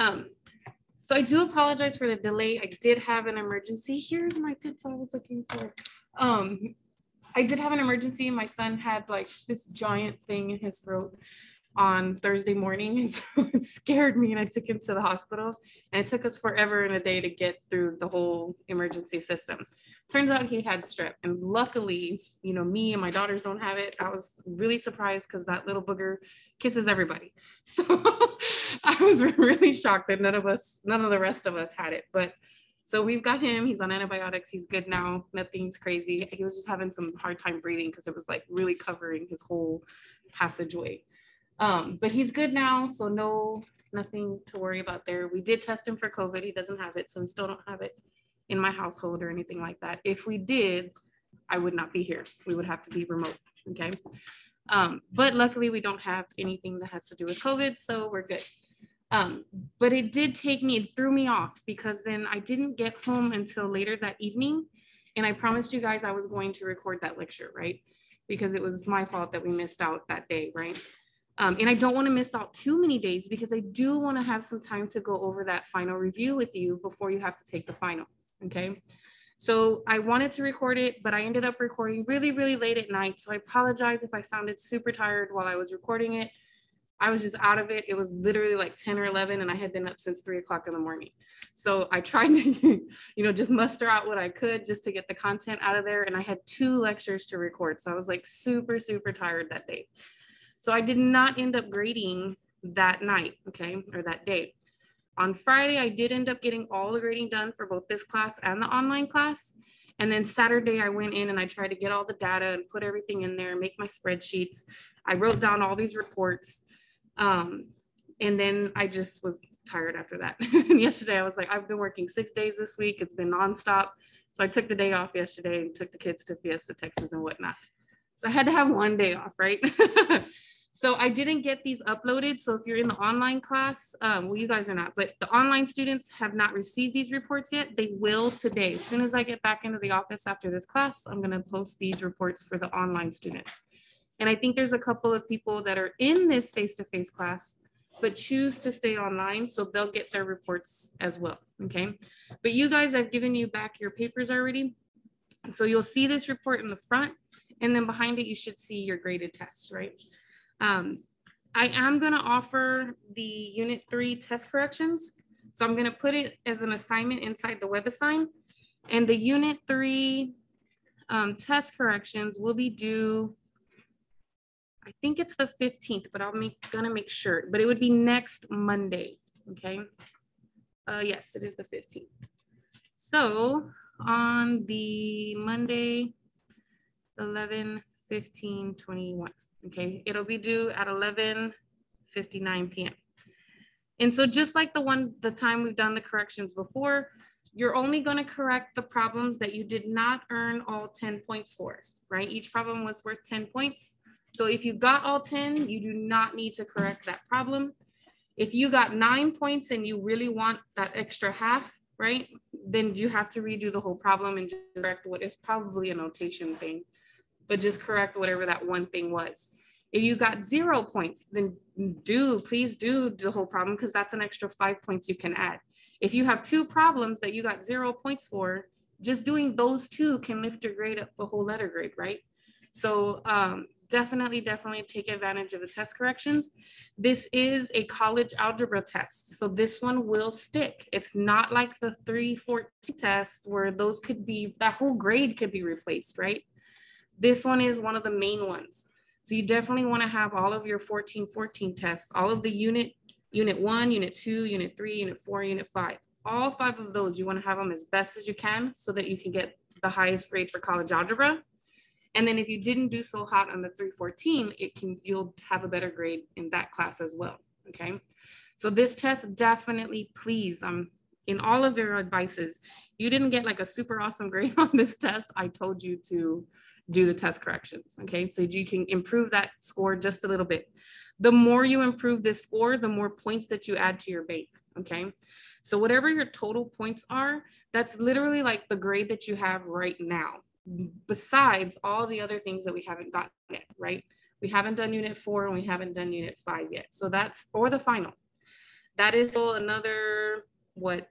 Um, so I do apologize for the delay. I did have an emergency. Here's my pencil I was looking for. Um, I did have an emergency. My son had like this giant thing in his throat on Thursday morning. And so it scared me and I took him to the hospital. And it took us forever and a day to get through the whole emergency system. Turns out he had strep. And luckily, you know, me and my daughters don't have it. I was really surprised because that little booger kisses everybody. So I was really shocked that none of us, none of the rest of us had it. But so we've got him. He's on antibiotics. He's good now. Nothing's crazy. He was just having some hard time breathing because it was like really covering his whole passageway. Um, but he's good now, so no, nothing to worry about there. We did test him for COVID. He doesn't have it, so we still don't have it in my household or anything like that. If we did, I would not be here. We would have to be remote. Okay. Um, but luckily, we don't have anything that has to do with COVID, so we're good. Um, but it did take me, it threw me off because then I didn't get home until later that evening. And I promised you guys I was going to record that lecture, right? Because it was my fault that we missed out that day, right? Um, and I don't want to miss out too many days because I do want to have some time to go over that final review with you before you have to take the final. Okay. So I wanted to record it, but I ended up recording really, really late at night. So I apologize if I sounded super tired while I was recording it. I was just out of it. It was literally like 10 or 11, and I had been up since three o'clock in the morning. So I tried to, you know, just muster out what I could just to get the content out of there. And I had two lectures to record. So I was like super, super tired that day. So I did not end up grading that night, okay, or that day. On Friday, I did end up getting all the grading done for both this class and the online class. And then Saturday, I went in and I tried to get all the data and put everything in there, make my spreadsheets. I wrote down all these reports. Um, and then I just was tired after that. and yesterday, I was like, I've been working six days this week. It's been nonstop. So I took the day off yesterday and took the kids to Fiesta, Texas and whatnot. So I had to have one day off, right? So I didn't get these uploaded. So if you're in the online class, um, well, you guys are not, but the online students have not received these reports yet. They will today. As soon as I get back into the office after this class, I'm gonna post these reports for the online students. And I think there's a couple of people that are in this face-to-face -face class, but choose to stay online. So they'll get their reports as well, okay? But you guys, I've given you back your papers already. So you'll see this report in the front and then behind it, you should see your graded test, right? Um, I am going to offer the unit three test corrections. So I'm going to put it as an assignment inside the WebAssign. And the unit three um, test corrections will be due, I think it's the 15th, but I'm going to make sure. But it would be next Monday, okay? Uh, yes, it is the 15th. So on the Monday, 11, 15, 21. Okay, it'll be due at 11:59 p.m. And so just like the one, the time we've done the corrections before, you're only gonna correct the problems that you did not earn all 10 points for, right? Each problem was worth 10 points. So if you got all 10, you do not need to correct that problem. If you got nine points and you really want that extra half, right? Then you have to redo the whole problem and correct what is probably a notation thing but just correct whatever that one thing was. If you got zero points, then do, please do the whole problem because that's an extra five points you can add. If you have two problems that you got zero points for, just doing those two can lift your grade up a whole letter grade, right? So um, definitely, definitely take advantage of the test corrections. This is a college algebra test. So this one will stick. It's not like the 314 test where those could be, that whole grade could be replaced, right? This one is one of the main ones. So you definitely want to have all of your 14, 14 tests, all of the unit, unit one, unit two, unit three, unit four, unit five. All five of those, you want to have them as best as you can so that you can get the highest grade for college algebra. And then if you didn't do so hot on the 314, it can you'll have a better grade in that class as well. Okay. So this test definitely please um in all of your advices, you didn't get like a super awesome grade on this test. I told you to do the test corrections. Okay, so you can improve that score just a little bit. The more you improve this score, the more points that you add to your bank. Okay, so whatever your total points are, that's literally like the grade that you have right now, besides all the other things that we haven't gotten yet, right? We haven't done unit four and we haven't done unit five yet. So that's, or the final. That is another, what,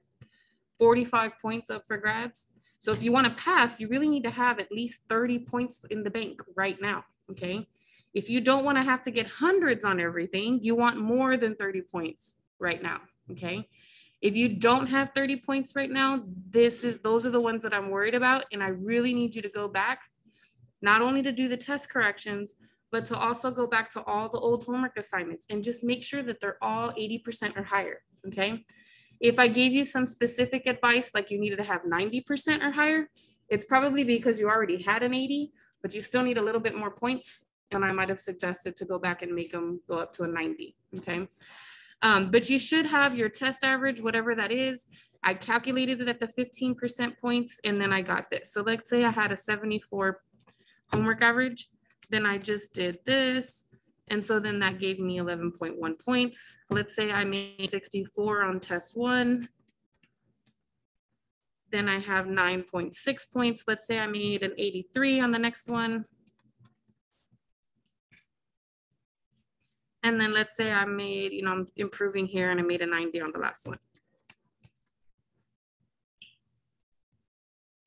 45 points up for grabs. So if you want to pass, you really need to have at least 30 points in the bank right now. Okay. If you don't want to have to get hundreds on everything, you want more than 30 points right now. Okay. If you don't have 30 points right now, this is those are the ones that I'm worried about. And I really need you to go back, not only to do the test corrections, but to also go back to all the old homework assignments and just make sure that they're all 80% or higher. Okay. If I gave you some specific advice, like you needed to have 90% or higher, it's probably because you already had an 80, but you still need a little bit more points. And I might have suggested to go back and make them go up to a 90. Okay. Um, but you should have your test average, whatever that is. I calculated it at the 15% points and then I got this. So let's say I had a 74 homework average. Then I just did this and so then that gave me 11.1 points. Let's say I made 64 on test one. Then I have 9.6 points. Let's say I made an 83 on the next one. And then let's say I made, you know, I'm improving here and I made a 90 on the last one.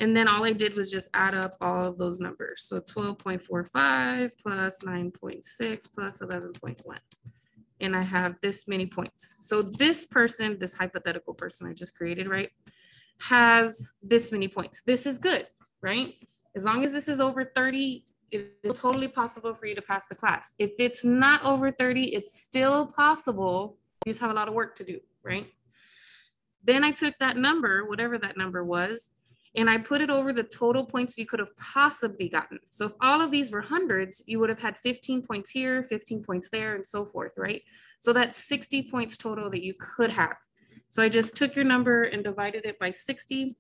And then all I did was just add up all of those numbers. So 12.45 plus 9.6 plus 11.1. And I have this many points. So this person, this hypothetical person I just created, right, has this many points. This is good, right? As long as this is over 30, it's totally possible for you to pass the class. If it's not over 30, it's still possible. You just have a lot of work to do, right? Then I took that number, whatever that number was, and I put it over the total points you could have possibly gotten. So if all of these were hundreds, you would have had 15 points here, 15 points there, and so forth, right? So that's 60 points total that you could have. So I just took your number and divided it by 60,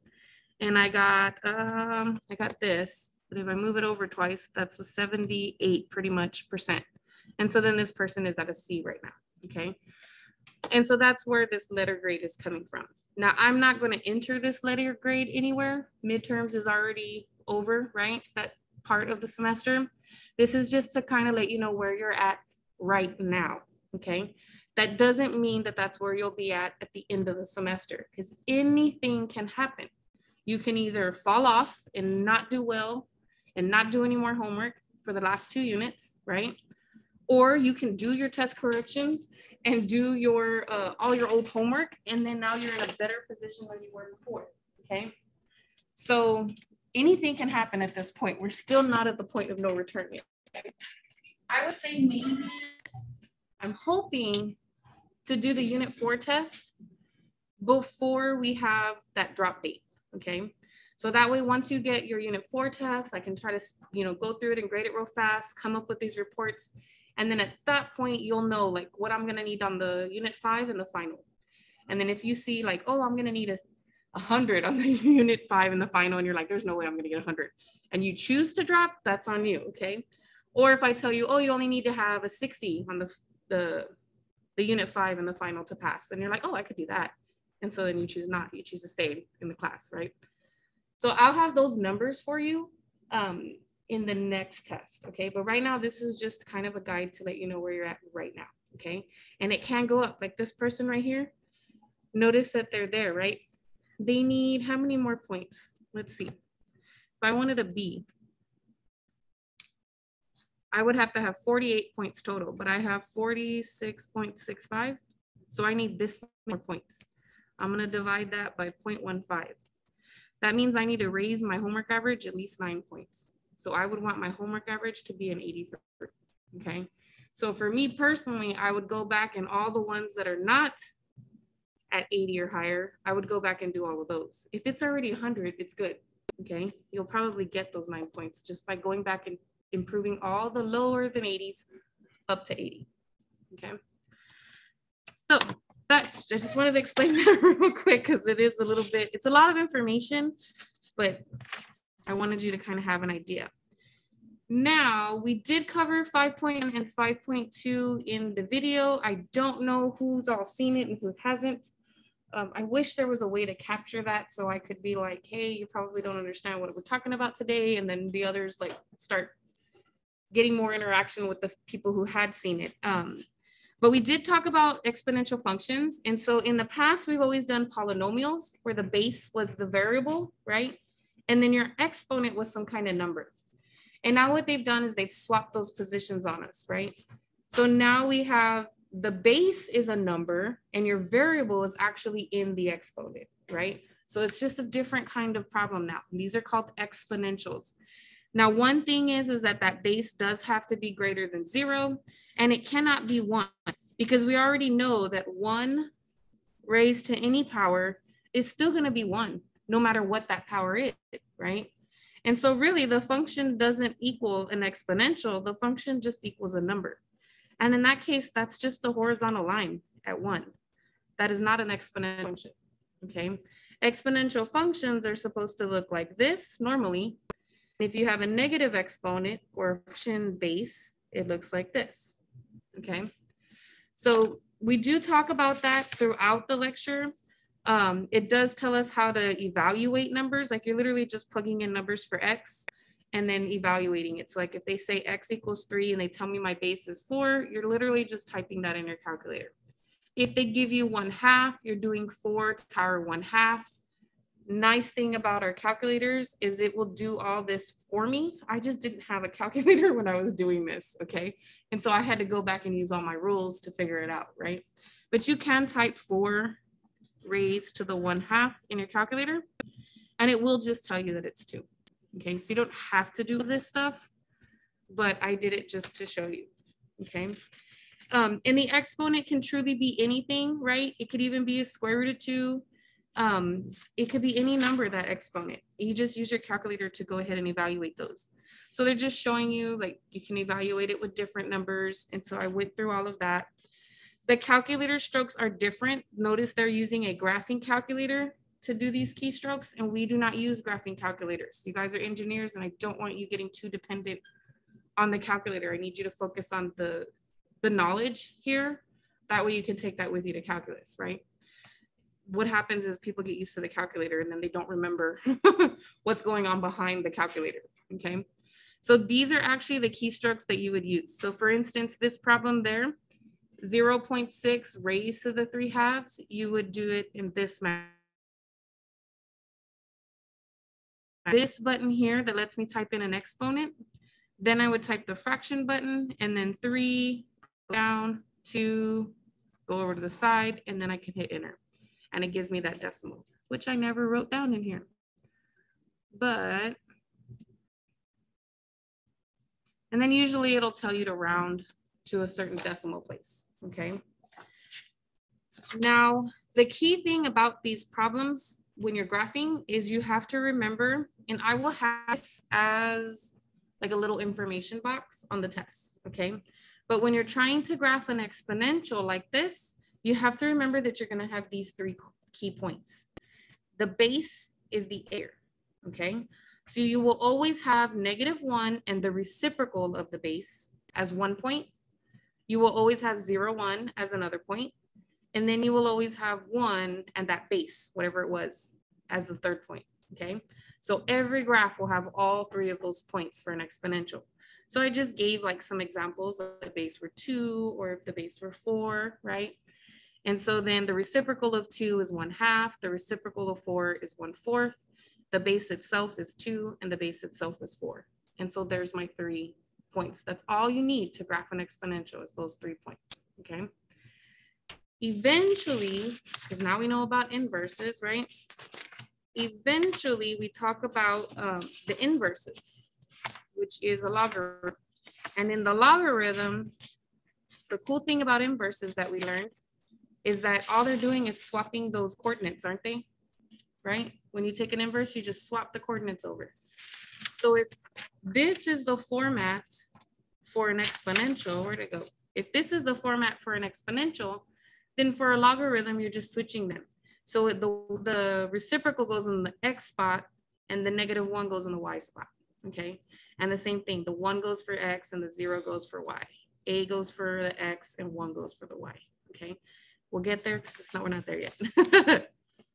and I got um, I got this. But if I move it over twice, that's a 78 pretty much percent. And so then this person is at a C right now, okay? And so that's where this letter grade is coming from. Now, I'm not going to enter this letter grade anywhere. Midterms is already over, right? That part of the semester. This is just to kind of let you know where you're at right now, okay? That doesn't mean that that's where you'll be at at the end of the semester because anything can happen. You can either fall off and not do well and not do any more homework for the last two units, right? Or you can do your test corrections and do your uh, all your old homework and then now you're in a better position than you were before okay? So anything can happen at this point. We're still not at the point of no return yet okay? i would say maybe i'm hoping to do the unit four test before we have that drop date okay? So that way once you get your unit four test i can try to you know go through it and grade it real fast come up with these reports and then at that point, you'll know like what I'm gonna need on the unit five and the final. And then if you see like, oh, I'm gonna need a, a hundred on the unit five and the final, and you're like, there's no way I'm gonna get a hundred, and you choose to drop, that's on you, okay? Or if I tell you, oh, you only need to have a 60 on the the the unit five and the final to pass, and you're like, oh, I could do that. And so then you choose not, you choose to stay in the class, right? So I'll have those numbers for you. Um, in the next test, okay? But right now, this is just kind of a guide to let you know where you're at right now, okay? And it can go up, like this person right here, notice that they're there, right? They need how many more points? Let's see. If I wanted a B, I would have to have 48 points total, but I have 46.65. So I need this more points. I'm gonna divide that by 0.15. That means I need to raise my homework average at least nine points. So I would want my homework average to be an 83, okay? So for me personally, I would go back and all the ones that are not at 80 or higher, I would go back and do all of those. If it's already 100, it's good, okay? You'll probably get those nine points just by going back and improving all the lower than 80s up to 80, okay? So that's, I just wanted to explain that real quick because it is a little bit, it's a lot of information, but I wanted you to kind of have an idea. Now, we did cover 5.1 and 5.2 in the video. I don't know who's all seen it and who hasn't. Um, I wish there was a way to capture that so I could be like, hey, you probably don't understand what we're talking about today. And then the others like start getting more interaction with the people who had seen it. Um, But we did talk about exponential functions. And so in the past, we've always done polynomials where the base was the variable, right? And then your exponent was some kind of number. And now what they've done is they've swapped those positions on us, right? So now we have the base is a number and your variable is actually in the exponent, right? So it's just a different kind of problem now. These are called exponentials. Now, one thing is, is that that base does have to be greater than zero and it cannot be one because we already know that one raised to any power is still gonna be one no matter what that power is, right? And so really the function doesn't equal an exponential, the function just equals a number. And in that case, that's just the horizontal line at one. That is not an exponential function, okay? Exponential functions are supposed to look like this normally. If you have a negative exponent or function base, it looks like this, okay? So we do talk about that throughout the lecture. Um, it does tell us how to evaluate numbers. Like you're literally just plugging in numbers for X and then evaluating it. So like if they say X equals three and they tell me my base is four, you're literally just typing that in your calculator. If they give you one half, you're doing four to power one half. Nice thing about our calculators is it will do all this for me. I just didn't have a calculator when I was doing this, okay? And so I had to go back and use all my rules to figure it out, right? But you can type four raised to the one half in your calculator, and it will just tell you that it's two. Okay, so you don't have to do this stuff, but I did it just to show you. Okay. Um, and the exponent can truly be anything, right? It could even be a square root of two. Um, it could be any number that exponent. You just use your calculator to go ahead and evaluate those. So they're just showing you like you can evaluate it with different numbers. And so I went through all of that. The calculator strokes are different. Notice they're using a graphing calculator to do these keystrokes and we do not use graphing calculators. You guys are engineers and I don't want you getting too dependent on the calculator. I need you to focus on the, the knowledge here. That way you can take that with you to calculus, right? What happens is people get used to the calculator and then they don't remember what's going on behind the calculator, okay? So these are actually the keystrokes that you would use. So for instance, this problem there, 0.6 raised to the 3 halves, you would do it in this manner. This button here that lets me type in an exponent. Then I would type the fraction button and then 3, down, 2, go over to the side, and then I can hit enter. And it gives me that decimal, which I never wrote down in here. But, and then usually it'll tell you to round to a certain decimal place okay? Now, the key thing about these problems when you're graphing is you have to remember, and I will have this as like a little information box on the test, okay? But when you're trying to graph an exponential like this, you have to remember that you're gonna have these three key points. The base is the air, okay? So you will always have negative one and the reciprocal of the base as one point you will always have zero, one as another point, and then you will always have one and that base, whatever it was, as the third point, okay? So every graph will have all three of those points for an exponential. So I just gave like some examples of the base were two or if the base were four, right? And so then the reciprocal of two is one half, the reciprocal of four is one fourth, the base itself is two, and the base itself is four. And so there's my three points. That's all you need to graph an exponential is those three points, okay? Eventually, because now we know about inverses, right? Eventually, we talk about um, the inverses, which is a logarithm. And in the logarithm, the cool thing about inverses that we learned is that all they're doing is swapping those coordinates, aren't they? Right? When you take an inverse, you just swap the coordinates over. So if this is the format for an exponential, where'd it go? If this is the format for an exponential, then for a logarithm, you're just switching them. So the, the reciprocal goes in the X spot and the negative one goes in the Y spot, okay? And the same thing, the one goes for X and the zero goes for Y. A goes for the X and one goes for the Y, okay? We'll get there because it's not, we're not there yet.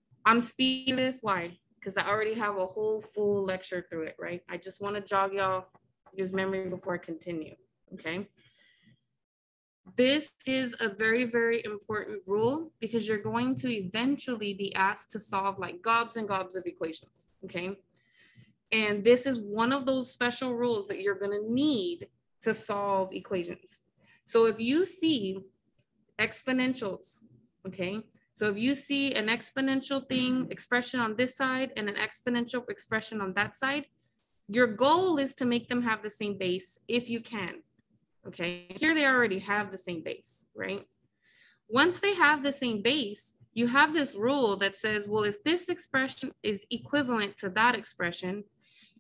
I'm speeding this, why? Because I already have a whole full lecture through it, right? I just want to jog y'all use memory before I continue, okay? this is a very, very important rule because you're going to eventually be asked to solve like gobs and gobs of equations, okay? And this is one of those special rules that you're gonna need to solve equations. So if you see exponentials, okay? So if you see an exponential thing expression on this side and an exponential expression on that side, your goal is to make them have the same base if you can. Okay, here they already have the same base, right? Once they have the same base, you have this rule that says, well, if this expression is equivalent to that expression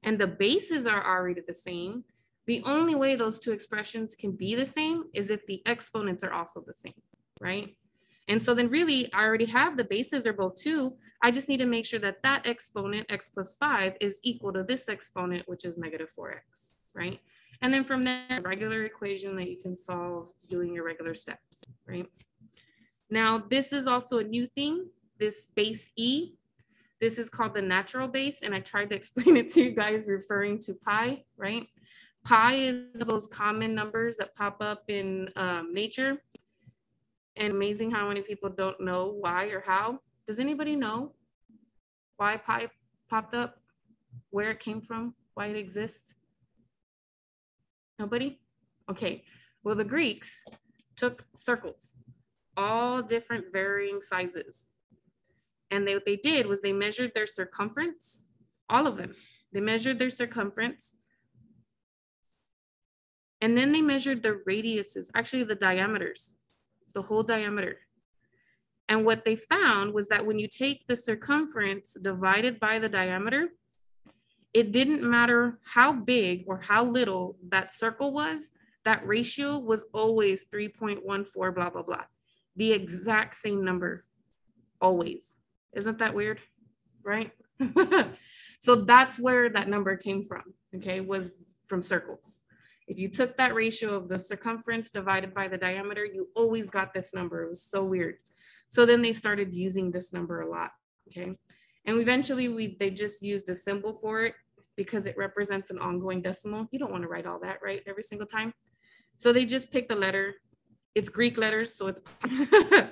and the bases are already the same, the only way those two expressions can be the same is if the exponents are also the same, right? And so then really, I already have the bases are both two. I just need to make sure that that exponent, x plus five, is equal to this exponent, which is negative 4x, right? And then from there, regular equation that you can solve doing your regular steps, right? Now, this is also a new thing, this base E. This is called the natural base, and I tried to explain it to you guys referring to pi, right? Pi is those common numbers that pop up in um, nature. And amazing how many people don't know why or how. Does anybody know why pi popped up, where it came from, why it exists? Nobody? Okay. Well, the Greeks took circles, all different varying sizes. And they, what they did was they measured their circumference, all of them. They measured their circumference. And then they measured the radiuses, actually the diameters, the whole diameter. And what they found was that when you take the circumference divided by the diameter, it didn't matter how big or how little that circle was, that ratio was always 3.14, blah, blah, blah. The exact same number, always. Isn't that weird? Right? so that's where that number came from, okay, was from circles. If you took that ratio of the circumference divided by the diameter, you always got this number. It was so weird. So then they started using this number a lot, okay? And eventually we they just used a symbol for it because it represents an ongoing decimal. You don't want to write all that, right? Every single time. So they just picked the letter. It's Greek letters, so it's,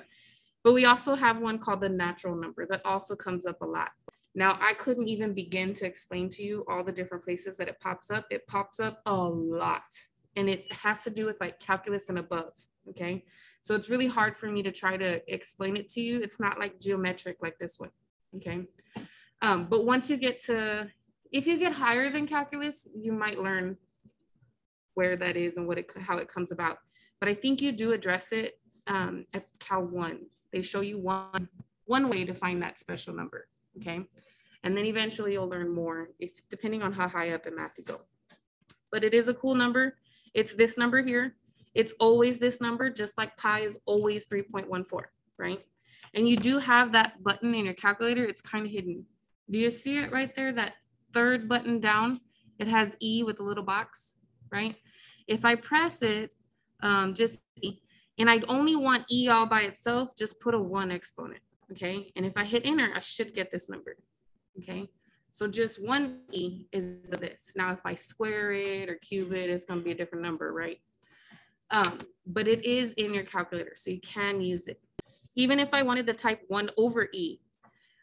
but we also have one called the natural number that also comes up a lot. Now, I couldn't even begin to explain to you all the different places that it pops up. It pops up a lot and it has to do with like calculus and above. Okay. So it's really hard for me to try to explain it to you. It's not like geometric like this one. Okay. Um, but once you get to if you get higher than calculus, you might learn where that is and what it how it comes about. But I think you do address it um, at Cal one. They show you one one way to find that special number. Okay, and then eventually you'll learn more if depending on how high up in math you go. But it is a cool number. It's this number here. It's always this number, just like pi is always 3.14, right? And you do have that button in your calculator. It's kind of hidden. Do you see it right there? That third button down, it has E with a little box, right? If I press it, um, just E, and I'd only want E all by itself, just put a one exponent, okay? And if I hit enter, I should get this number, okay? So just one E is this. Now, if I square it or cube it, it's gonna be a different number, right? Um, but it is in your calculator, so you can use it. Even if I wanted to type one over E,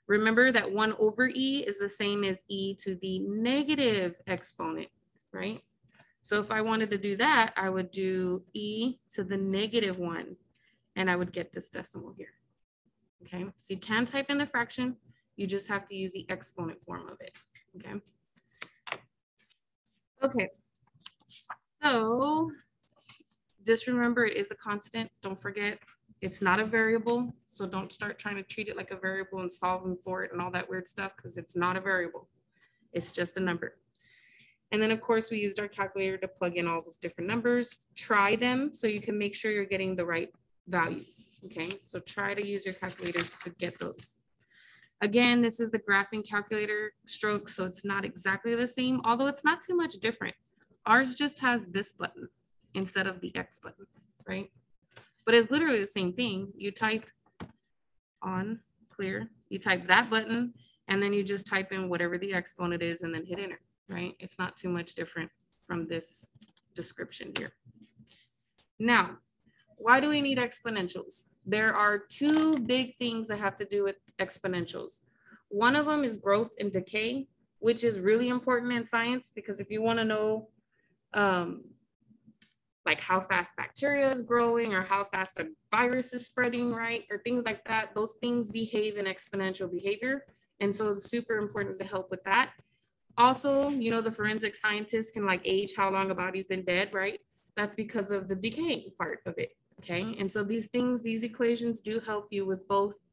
Remember that 1 over e is the same as e to the negative exponent, right? So if I wanted to do that, I would do e to the negative 1, and I would get this decimal here. Okay, so you can type in the fraction, you just have to use the exponent form of it, okay? Okay, so just remember it is a constant, don't forget. It's not a variable, so don't start trying to treat it like a variable and solving for it and all that weird stuff because it's not a variable. It's just a number. And then of course we used our calculator to plug in all those different numbers. Try them so you can make sure you're getting the right values, okay? So try to use your calculator to get those. Again, this is the graphing calculator stroke, so it's not exactly the same, although it's not too much different. Ours just has this button instead of the X button, right? but it's literally the same thing. You type on clear, you type that button, and then you just type in whatever the exponent is and then hit enter, right? It's not too much different from this description here. Now, why do we need exponentials? There are two big things that have to do with exponentials. One of them is growth and decay, which is really important in science because if you want to know um, like how fast bacteria is growing or how fast a virus is spreading, right? Or things like that, those things behave in exponential behavior. And so it's super important to help with that. Also, you know, the forensic scientists can like age how long a body's been dead, right? That's because of the decaying part of it. Okay. And so these things, these equations do help you with both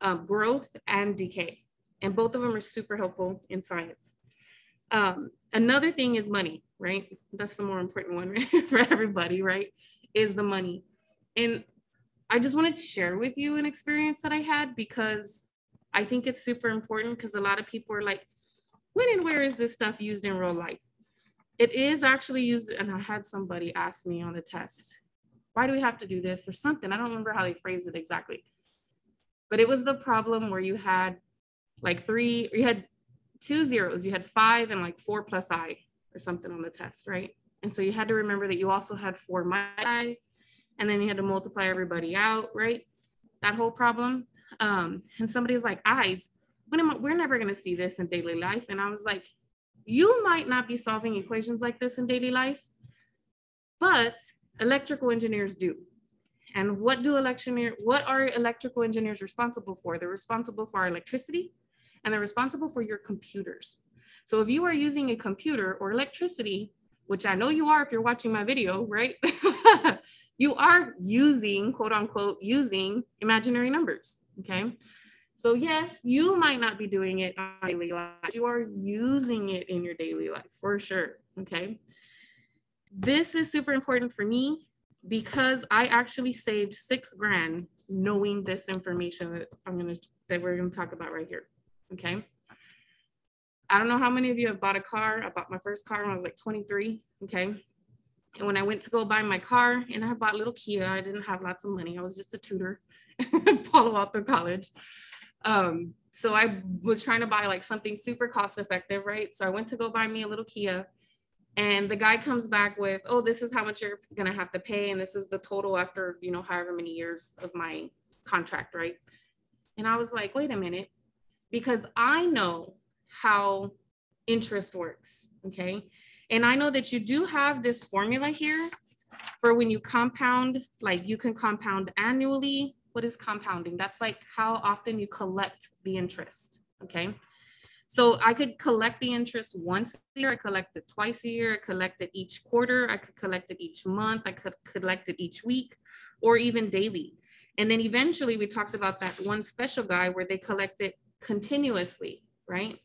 um, growth and decay. And both of them are super helpful in science. Um, another thing is money, right? That's the more important one right? for everybody, right? Is the money. And I just wanted to share with you an experience that I had because I think it's super important because a lot of people are like, when and where is this stuff used in real life? It is actually used, and I had somebody ask me on the test, why do we have to do this or something? I don't remember how they phrased it exactly. But it was the problem where you had like three, you had two zeros, you had five and like four plus I or something on the test, right? And so you had to remember that you also had four my I, and then you had to multiply everybody out, right? That whole problem. Um, and somebody's like, eyes, when am I, we're never going to see this in daily life. And I was like, you might not be solving equations like this in daily life, but electrical engineers do. And what do election what are electrical engineers responsible for? They're responsible for our electricity and they're responsible for your computers. So if you are using a computer or electricity, which I know you are if you're watching my video, right? you are using, quote unquote, using imaginary numbers, okay? So yes, you might not be doing it on daily life. You are using it in your daily life for sure. Okay. This is super important for me because I actually saved six grand knowing this information that I'm gonna that we're gonna talk about right here. Okay. I don't know how many of you have bought a car. I bought my first car when I was like 23. Okay. And when I went to go buy my car, and I bought a little Kia, I didn't have lots of money. I was just a tutor, at Palo Alto College. Um, so I was trying to buy like something super cost effective, right? So I went to go buy me a little Kia. And the guy comes back with, oh, this is how much you're gonna have to pay, and this is the total after you know however many years of my contract, right? And I was like, wait a minute, because I know how interest works, okay? And I know that you do have this formula here for when you compound, like you can compound annually, what is compounding? That's like how often you collect the interest, okay? So I could collect the interest once a year, I collect it twice a year, I collect it each quarter, I could collect it each month, I could collect it each week, or even daily. And then eventually we talked about that one special guy where they collect it continuously, right?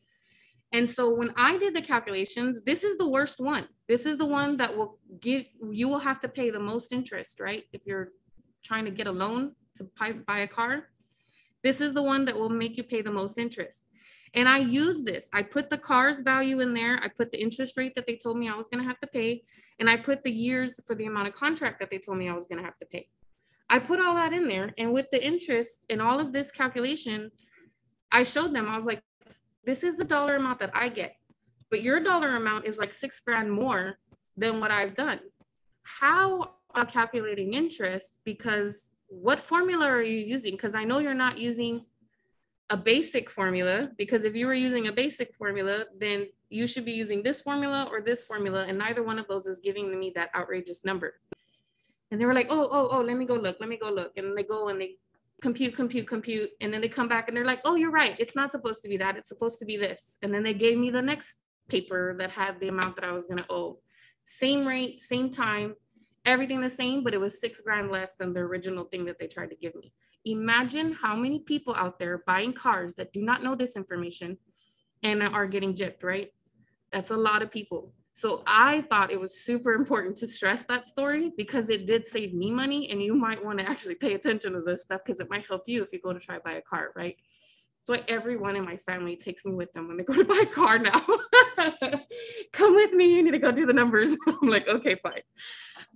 And so when I did the calculations, this is the worst one. This is the one that will give, you will have to pay the most interest, right? If you're trying to get a loan, to buy a car, this is the one that will make you pay the most interest. And I use this. I put the car's value in there. I put the interest rate that they told me I was going to have to pay. And I put the years for the amount of contract that they told me I was going to have to pay. I put all that in there. And with the interest and all of this calculation, I showed them, I was like, this is the dollar amount that I get. But your dollar amount is like six grand more than what I've done. How am calculating interest? Because what formula are you using? Because I know you're not using a basic formula, because if you were using a basic formula, then you should be using this formula or this formula, and neither one of those is giving me that outrageous number. And they were like, oh, oh, oh, let me go look, let me go look. And they go and they compute, compute, compute. And then they come back and they're like, oh, you're right. It's not supposed to be that. It's supposed to be this. And then they gave me the next paper that had the amount that I was going to owe. Same rate, same time, everything the same, but it was six grand less than the original thing that they tried to give me. Imagine how many people out there buying cars that do not know this information and are getting gypped, right? That's a lot of people. So I thought it was super important to stress that story because it did save me money and you might want to actually pay attention to this stuff because it might help you if you go to try buy a car, right? So everyone in my family takes me with them when they go to buy a car now. Come with me, you need to go do the numbers. I'm like, okay, fine.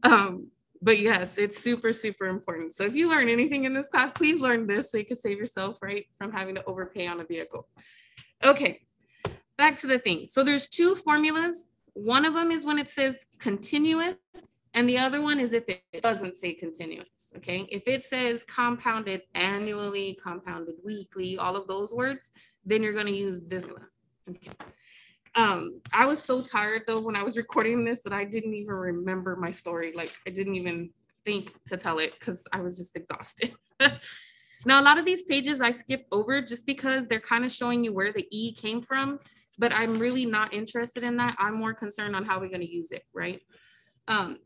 Um, but yes, it's super, super important. So if you learn anything in this class, please learn this so you can save yourself, right, from having to overpay on a vehicle. Okay, back to the thing. So there's two formulas. One of them is when it says continuous, And the other one is if it doesn't say continuous, okay? If it says compounded annually, compounded weekly, all of those words, then you're gonna use this one, okay? Um, I was so tired though when I was recording this that I didn't even remember my story. Like I didn't even think to tell it because I was just exhausted. now, a lot of these pages I skip over just because they're kind of showing you where the E came from, but I'm really not interested in that. I'm more concerned on how we're going to use it, right? Um,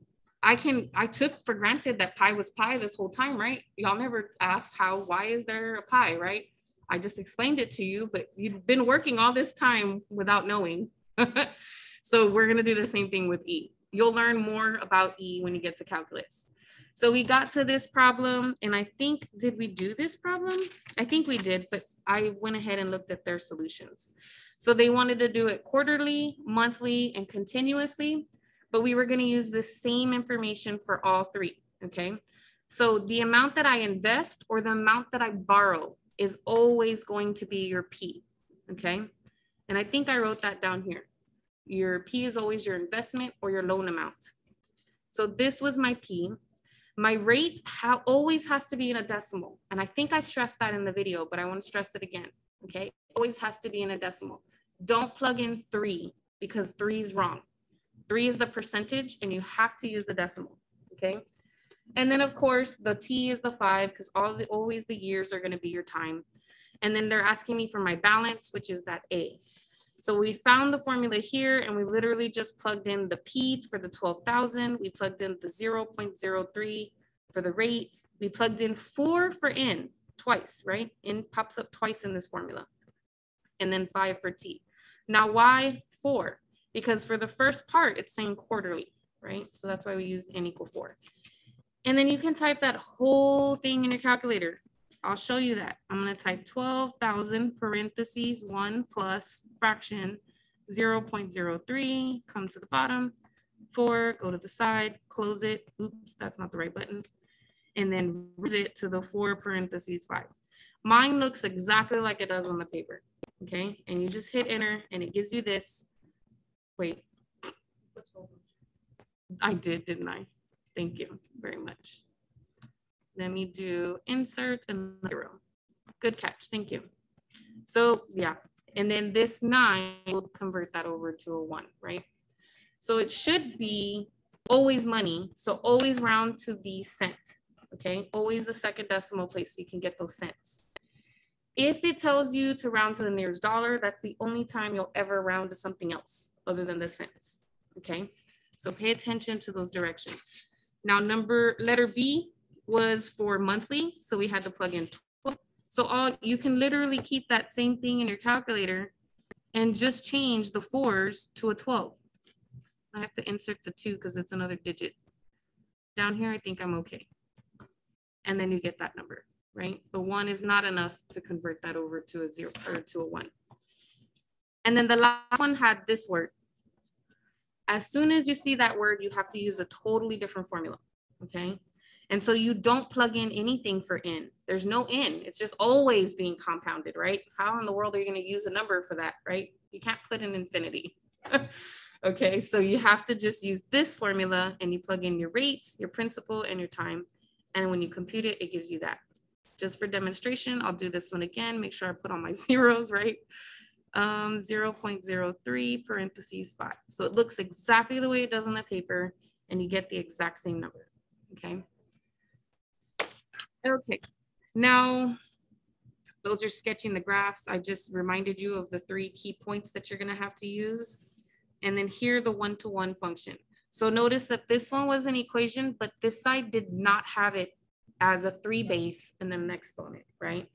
I can I took for granted that pi was pi this whole time, right? Y'all never asked how why is there a pi, right? I just explained it to you, but you've been working all this time without knowing. so we're gonna do the same thing with E. You'll learn more about E when you get to calculus. So we got to this problem and I think, did we do this problem? I think we did, but I went ahead and looked at their solutions. So they wanted to do it quarterly, monthly, and continuously but we were going to use the same information for all three. Okay. So the amount that I invest or the amount that I borrow is always going to be your P. Okay. And I think I wrote that down here. Your P is always your investment or your loan amount. So this was my P. My rate ha always has to be in a decimal. And I think I stressed that in the video, but I want to stress it again. Okay. Always has to be in a decimal. Don't plug in three because three is wrong. Three is the percentage and you have to use the decimal, okay? And then of course the T is the five because all the always the years are gonna be your time. And then they're asking me for my balance, which is that A. So we found the formula here and we literally just plugged in the P for the 12,000. We plugged in the 0.03 for the rate. We plugged in four for N twice, right? N pops up twice in this formula. And then five for T. Now why four? because for the first part, it's saying quarterly, right? So that's why we used n equal four. And then you can type that whole thing in your calculator. I'll show you that. I'm gonna type 12,000 parentheses one plus fraction 0.03, come to the bottom, four, go to the side, close it. Oops, that's not the right button. And then raise it to the four parentheses five. Mine looks exactly like it does on the paper, okay? And you just hit enter and it gives you this Wait. I did, didn't I? Thank you very much. Let me do insert and zero. Good catch, thank you. So yeah, and then this nine will convert that over to a one, right? So it should be always money. So always round to the cent, okay? Always the second decimal place so you can get those cents. If it tells you to round to the nearest dollar, that's the only time you'll ever round to something else other than the cents, okay? So pay attention to those directions. Now number, letter B was for monthly, so we had to plug in 12. So all you can literally keep that same thing in your calculator and just change the fours to a 12. I have to insert the two because it's another digit. Down here, I think I'm okay. And then you get that number right? The one is not enough to convert that over to a zero or to a one. And then the last one had this word. As soon as you see that word, you have to use a totally different formula, okay? And so you don't plug in anything for n. There's no n. It's just always being compounded, right? How in the world are you going to use a number for that, right? You can't put in infinity. okay, so you have to just use this formula and you plug in your rate, your principal, and your time. And when you compute it, it gives you that. Just for demonstration, I'll do this one again, make sure I put all my zeros right. Um, 0.03 parentheses five. So it looks exactly the way it does on the paper and you get the exact same number, okay? Okay, now those are sketching the graphs. I just reminded you of the three key points that you're gonna have to use. And then here the one-to-one -one function. So notice that this one was an equation, but this side did not have it as a three base and then an exponent, right?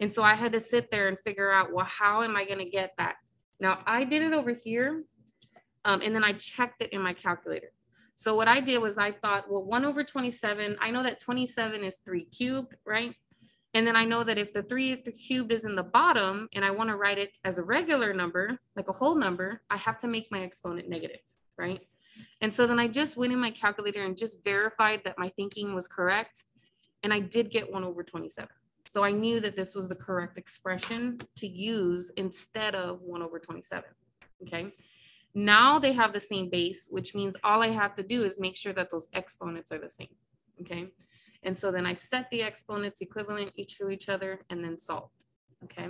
And so I had to sit there and figure out, well, how am I going to get that? Now I did it over here um, and then I checked it in my calculator. So what I did was I thought, well, one over 27, I know that 27 is three cubed, right? And then I know that if the three cubed is in the bottom and I want to write it as a regular number, like a whole number, I have to make my exponent negative, right? And so then I just went in my calculator and just verified that my thinking was correct and I did get one over 27. So I knew that this was the correct expression to use instead of one over 27, okay? Now they have the same base, which means all I have to do is make sure that those exponents are the same, okay? And so then I set the exponents equivalent each to each other and then solve, okay?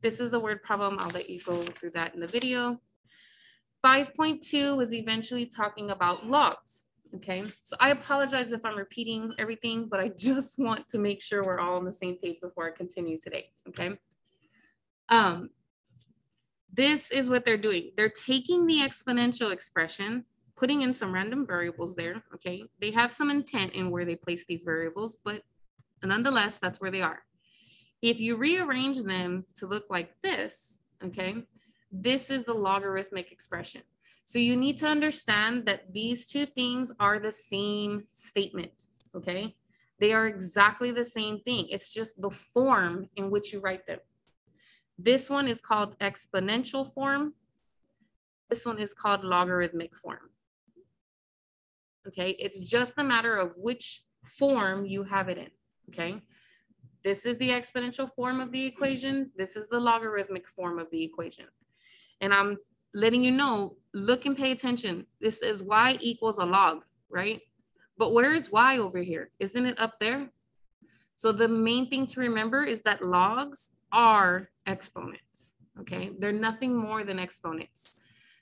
This is a word problem. I'll let you go through that in the video. 5.2 was eventually talking about logs, okay? So I apologize if I'm repeating everything, but I just want to make sure we're all on the same page before I continue today, okay? Um, this is what they're doing. They're taking the exponential expression, putting in some random variables there, okay? They have some intent in where they place these variables, but nonetheless, that's where they are. If you rearrange them to look like this, okay, this is the logarithmic expression. So you need to understand that these two things are the same statement, okay? They are exactly the same thing. It's just the form in which you write them. This one is called exponential form. This one is called logarithmic form. Okay, it's just a matter of which form you have it in, okay? This is the exponential form of the equation. This is the logarithmic form of the equation. And I'm letting you know, look and pay attention. This is y equals a log, right? But where is y over here? Isn't it up there? So the main thing to remember is that logs are exponents, okay? They're nothing more than exponents.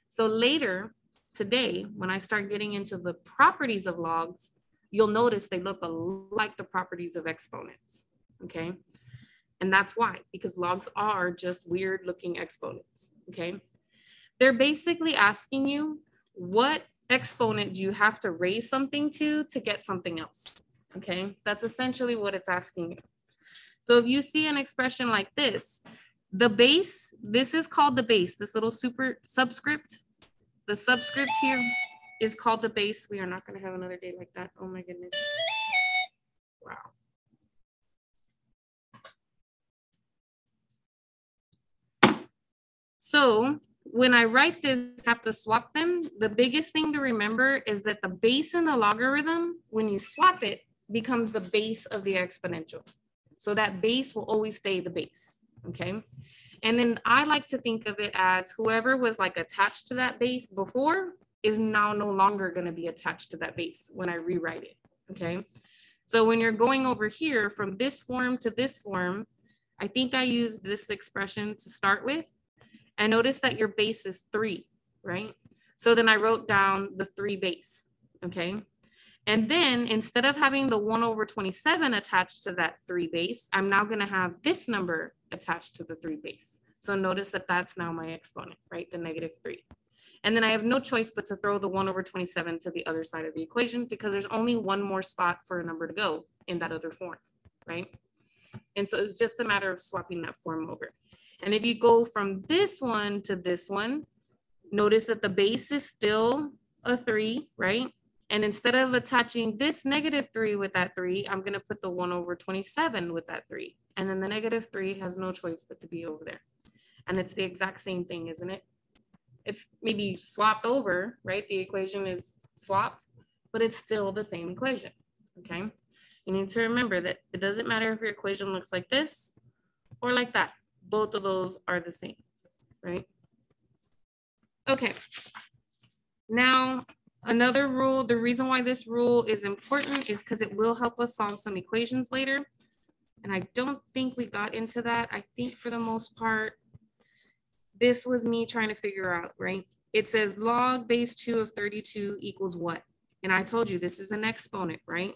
So later today, when I start getting into the properties of logs, you'll notice they look like the properties of exponents, okay? And that's why, because logs are just weird looking exponents, okay? They're basically asking you, what exponent do you have to raise something to to get something else, okay? That's essentially what it's asking you. So if you see an expression like this, the base, this is called the base, this little super subscript, the subscript here is called the base. We are not gonna have another day like that. Oh my goodness. Wow. So when I write this, I have to swap them. The biggest thing to remember is that the base in the logarithm, when you swap it, becomes the base of the exponential. So that base will always stay the base, okay? And then I like to think of it as whoever was like attached to that base before is now no longer gonna be attached to that base when I rewrite it, okay? So when you're going over here from this form to this form, I think I used this expression to start with. And notice that your base is three, right? So then I wrote down the three base, okay? And then instead of having the 1 over 27 attached to that 3 base, I'm now going to have this number attached to the 3 base. So notice that that's now my exponent, right? The negative 3. And then I have no choice but to throw the 1 over 27 to the other side of the equation because there's only one more spot for a number to go in that other form, right? And so it's just a matter of swapping that form over. And if you go from this one to this one, notice that the base is still a 3, right? And instead of attaching this negative three with that three, I'm gonna put the one over 27 with that three. And then the negative three has no choice but to be over there. And it's the exact same thing, isn't it? It's maybe swapped over, right? The equation is swapped, but it's still the same equation, okay? You need to remember that it doesn't matter if your equation looks like this or like that. Both of those are the same, right? Okay, now Another rule, the reason why this rule is important is because it will help us solve some equations later. And I don't think we got into that. I think for the most part, this was me trying to figure out, right? It says log base two of 32 equals what? And I told you this is an exponent, right?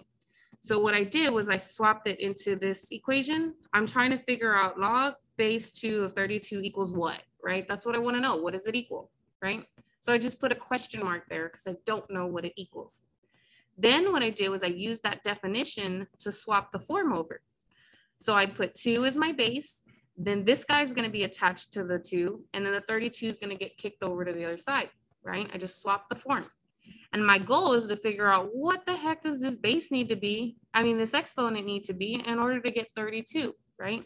So what I did was I swapped it into this equation. I'm trying to figure out log base two of 32 equals what, right? That's what I wanna know. What does it equal, right? So I just put a question mark there because I don't know what it equals. Then what I did was I used that definition to swap the form over. So I put two as my base, then this guy is going to be attached to the two, and then the 32 is going to get kicked over to the other side, right? I just swapped the form. And my goal is to figure out what the heck does this base need to be? I mean, this exponent need to be in order to get 32, right?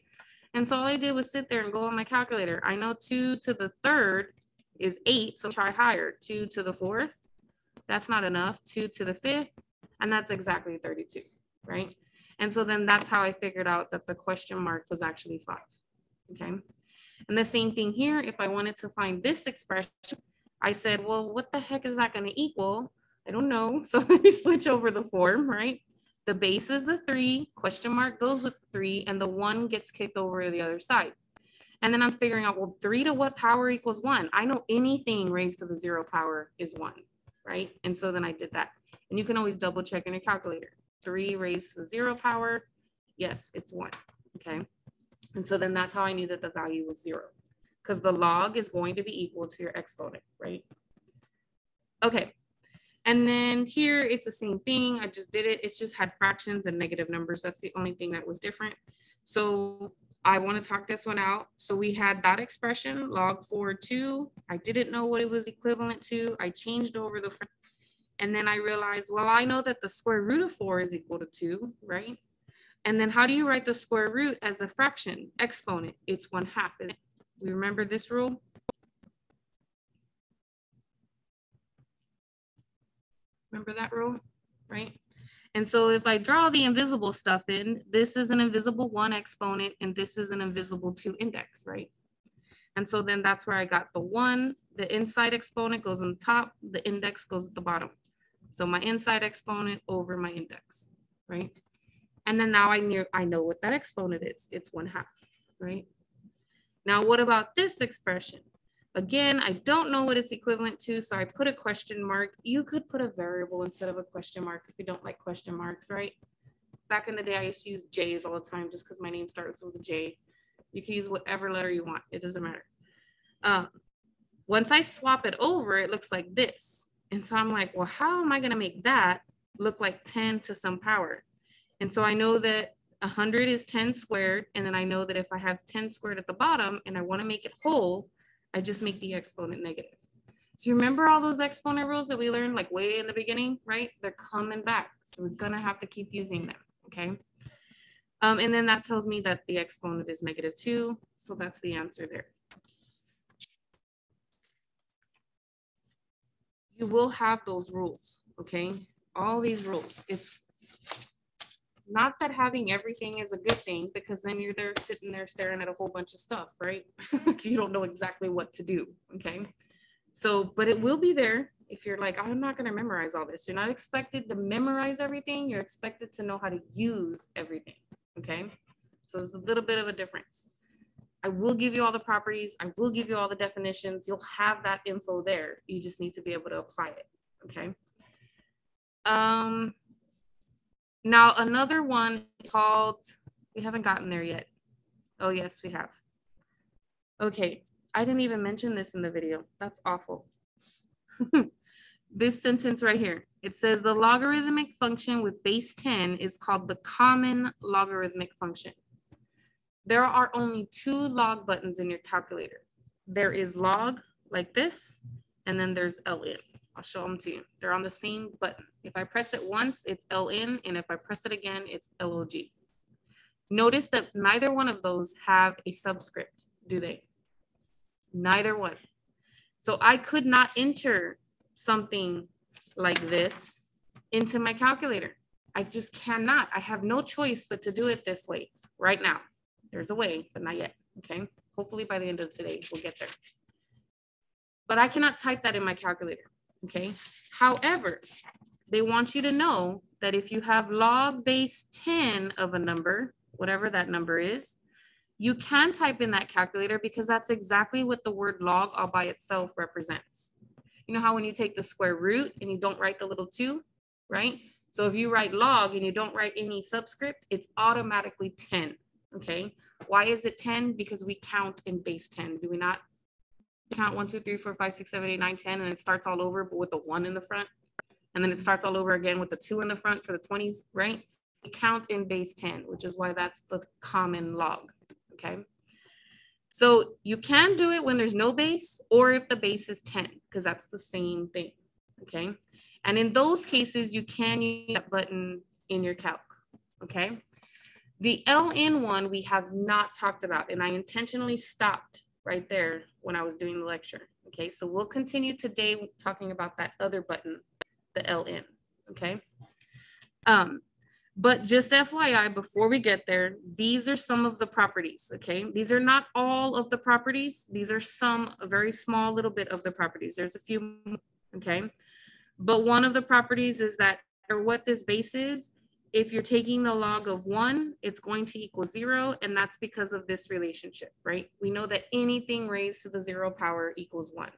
And so all I did was sit there and go on my calculator. I know two to the third is eight, so try higher. Two to the fourth, that's not enough. Two to the fifth, and that's exactly 32, right? And so then that's how I figured out that the question mark was actually five, okay? And the same thing here, if I wanted to find this expression, I said, well, what the heck is that going to equal? I don't know. So let me switch over the form, right? The base is the three, question mark goes with three, and the one gets kicked over to the other side. And then I'm figuring out, well, three to what power equals one? I know anything raised to the zero power is one, right? And so then I did that. And you can always double check in your calculator. Three raised to the zero power, yes, it's one, okay? And so then that's how I knew that the value was zero because the log is going to be equal to your exponent, right? Okay, and then here it's the same thing. I just did it. It's just had fractions and negative numbers. That's the only thing that was different. So I want to talk this one out. So we had that expression log 4 2. I didn't know what it was equivalent to. I changed over the and then I realized, well, I know that the square root of 4 is equal to 2, right? And then how do you write the square root as a fraction, exponent? It's 1 half. We remember this rule? Remember that rule, right? And so if I draw the invisible stuff in, this is an invisible one exponent and this is an invisible two index, right? And so then that's where I got the one, the inside exponent goes on the top, the index goes at the bottom. So my inside exponent over my index, right? And then now I, knew, I know what that exponent is. It's one half, right? Now, what about this expression? Again, I don't know what it's equivalent to, so I put a question mark. You could put a variable instead of a question mark if you don't like question marks, right? Back in the day, I used to use J's all the time just because my name starts with a J. You can use whatever letter you want. It doesn't matter. Um, once I swap it over, it looks like this. And so I'm like, well, how am I going to make that look like 10 to some power? And so I know that 100 is 10 squared. And then I know that if I have 10 squared at the bottom and I want to make it whole, I just make the exponent negative. So you remember all those exponent rules that we learned like way in the beginning, right? They're coming back. So we're gonna have to keep using them, okay? Um, and then that tells me that the exponent is negative two. So that's the answer there. You will have those rules, okay? All these rules. It's not that having everything is a good thing because then you're there sitting there staring at a whole bunch of stuff, right? you don't know exactly what to do. Okay. So, but it will be there if you're like, I'm not going to memorize all this. You're not expected to memorize everything. You're expected to know how to use everything. Okay. So it's a little bit of a difference. I will give you all the properties. I will give you all the definitions. You'll have that info there. You just need to be able to apply it. Okay. Um, now, another one called, we haven't gotten there yet. Oh, yes, we have. Okay, I didn't even mention this in the video. That's awful. this sentence right here. It says the logarithmic function with base 10 is called the common logarithmic function. There are only two log buttons in your calculator. There is log like this, and then there's ln. I'll show them to you. They're on the same button. If I press it once, it's LN, and if I press it again, it's LOG. Notice that neither one of those have a subscript, do they? Neither one. So I could not enter something like this into my calculator. I just cannot. I have no choice but to do it this way right now. There's a way, but not yet. Okay. Hopefully by the end of today, we'll get there. But I cannot type that in my calculator okay? However, they want you to know that if you have log base 10 of a number, whatever that number is, you can type in that calculator because that's exactly what the word log all by itself represents. You know how when you take the square root and you don't write the little two, right? So if you write log and you don't write any subscript, it's automatically 10, okay? Why is it 10? Because we count in base 10, do we not? Count one, two, three, four, five, six, seven, eight, nine, 10, and it starts all over, but with the one in the front. And then it starts all over again with the two in the front for the 20s, right? We count in base 10, which is why that's the common log, okay? So you can do it when there's no base or if the base is 10, because that's the same thing, okay? And in those cases, you can use that button in your calc, okay? The LN one we have not talked about, and I intentionally stopped right there when I was doing the lecture. Okay, so we'll continue today talking about that other button, the LN. Okay. Um, But just FYI, before we get there, these are some of the properties, okay? These are not all of the properties. These are some, a very small little bit of the properties. There's a few, okay? But one of the properties is that, or what this base is, if you're taking the log of one, it's going to equal zero, and that's because of this relationship, right? We know that anything raised to the zero power equals one.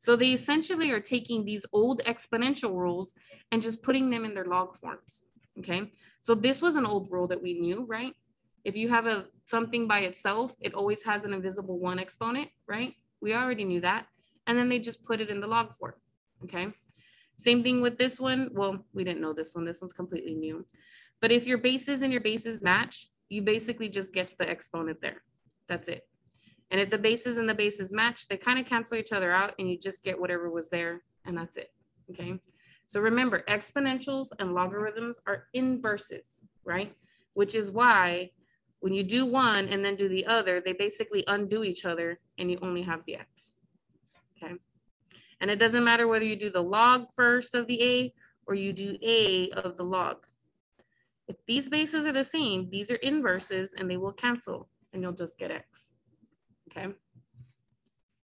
So they essentially are taking these old exponential rules and just putting them in their log forms, okay? So this was an old rule that we knew, right? If you have a something by itself, it always has an invisible one exponent, right? We already knew that. And then they just put it in the log form, okay? Same thing with this one. Well, we didn't know this one. This one's completely new. But if your bases and your bases match, you basically just get the exponent there. That's it. And if the bases and the bases match, they kind of cancel each other out and you just get whatever was there and that's it, okay? So remember, exponentials and logarithms are inverses, right? Which is why when you do one and then do the other, they basically undo each other and you only have the x? And it doesn't matter whether you do the log first of the A or you do A of the log. If these bases are the same, these are inverses and they will cancel and you'll just get X, okay?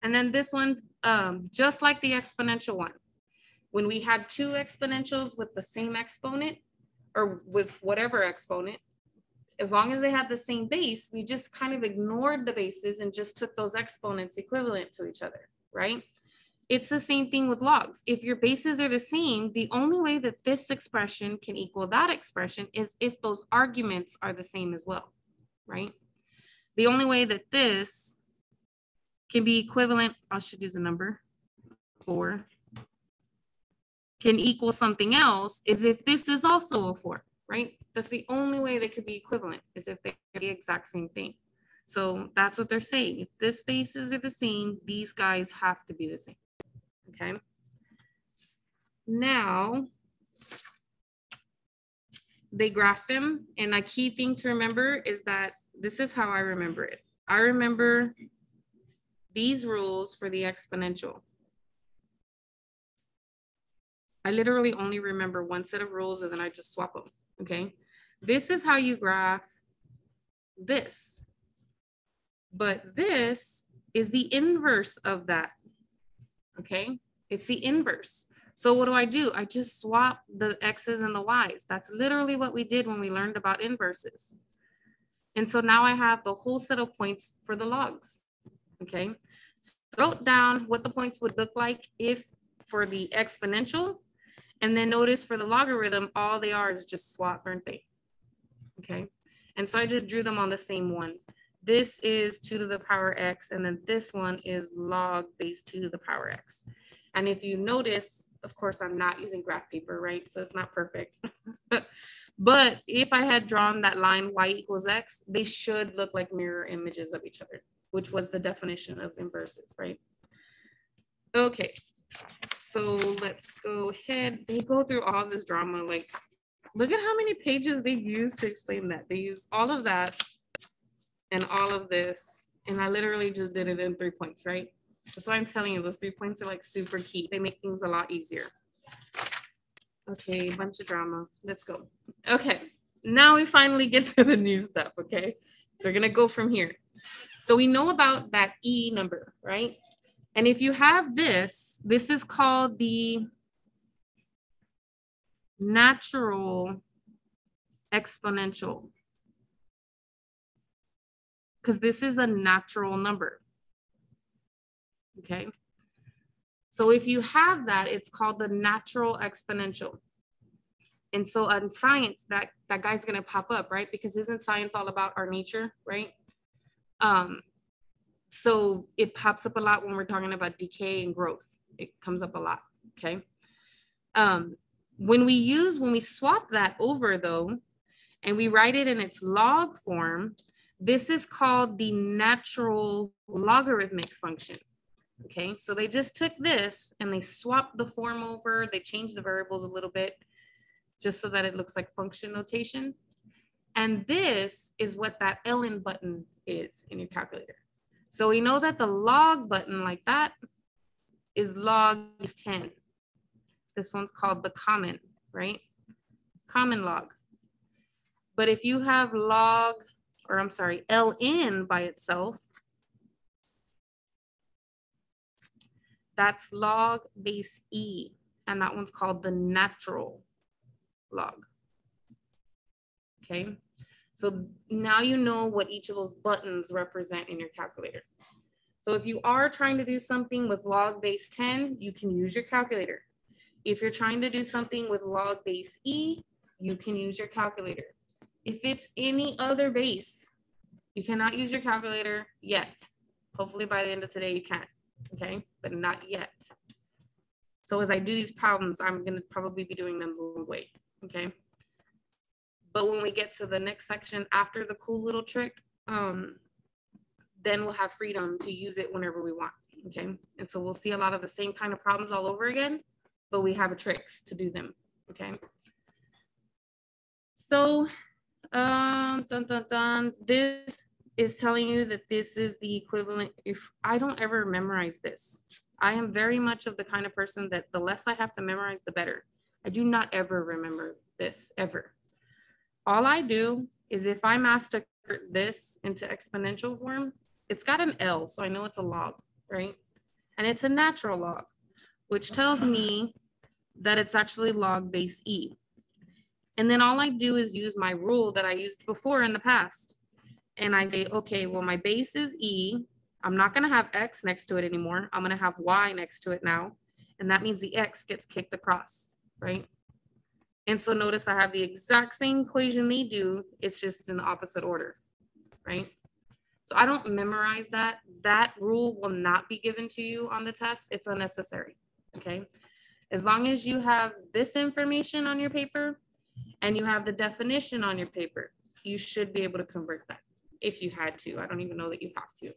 And then this one's um, just like the exponential one. When we had two exponentials with the same exponent or with whatever exponent, as long as they had the same base, we just kind of ignored the bases and just took those exponents equivalent to each other, right? It's the same thing with logs. If your bases are the same, the only way that this expression can equal that expression is if those arguments are the same as well, right? The only way that this can be equivalent, I should use a number, four, can equal something else is if this is also a four, right? That's the only way they could be equivalent is if they're the exact same thing. So that's what they're saying. If this bases are the same, these guys have to be the same okay? Now, they graph them, and a key thing to remember is that this is how I remember it. I remember these rules for the exponential. I literally only remember one set of rules and then I just swap them, okay? This is how you graph this. But this is the inverse of that, okay? It's the inverse. So what do I do? I just swap the X's and the Y's. That's literally what we did when we learned about inverses. And so now I have the whole set of points for the logs, okay? So wrote down what the points would look like if for the exponential, and then notice for the logarithm, all they are is just swap, aren't they? Okay, and so I just drew them on the same one. This is two to the power X, and then this one is log base two to the power X. And if you notice, of course, I'm not using graph paper, right? So it's not perfect. but if I had drawn that line y equals x, they should look like mirror images of each other, which was the definition of inverses, right? Okay, so let's go ahead. They go through all this drama. Like, look at how many pages they use to explain that. They use all of that and all of this. And I literally just did it in three points, right? That's why I'm telling you, those three points are like super key. They make things a lot easier. Okay, bunch of drama. Let's go. Okay, now we finally get to the new stuff, okay? So we're gonna go from here. So we know about that E number, right? And if you have this, this is called the natural exponential because this is a natural number okay? So if you have that, it's called the natural exponential. And so in science, that, that guy's gonna pop up, right? Because isn't science all about our nature, right? Um, so it pops up a lot when we're talking about decay and growth. It comes up a lot, okay? Um, when we use, when we swap that over though, and we write it in its log form, this is called the natural logarithmic function. Okay, so they just took this and they swapped the form over, they changed the variables a little bit just so that it looks like function notation. And this is what that ln button is in your calculator. So we know that the log button like that is log is 10. This one's called the common, right? Common log. But if you have log, or I'm sorry, ln by itself, that's log base E, and that one's called the natural log. Okay, so now you know what each of those buttons represent in your calculator. So if you are trying to do something with log base 10, you can use your calculator. If you're trying to do something with log base E, you can use your calculator. If it's any other base, you cannot use your calculator yet. Hopefully by the end of today you can, okay? But not yet. So as I do these problems, I'm gonna probably be doing them the long way, okay? But when we get to the next section after the cool little trick, um, then we'll have freedom to use it whenever we want, okay? And so we'll see a lot of the same kind of problems all over again, but we have a tricks to do them, okay? So, um, dun, dun, dun, this is telling you that this is the equivalent. If I don't ever memorize this, I am very much of the kind of person that the less I have to memorize, the better. I do not ever remember this ever. All I do is if I master this into exponential form, it's got an L, so I know it's a log, right? And it's a natural log, which tells me that it's actually log base E. And then all I do is use my rule that I used before in the past. And I say, okay, well, my base is E. I'm not gonna have X next to it anymore. I'm gonna have Y next to it now. And that means the X gets kicked across, right? And so notice I have the exact same equation they do, it's just in the opposite order, right? So I don't memorize that. That rule will not be given to you on the test. It's unnecessary, okay? As long as you have this information on your paper and you have the definition on your paper, you should be able to convert that if you had to. I don't even know that you have to.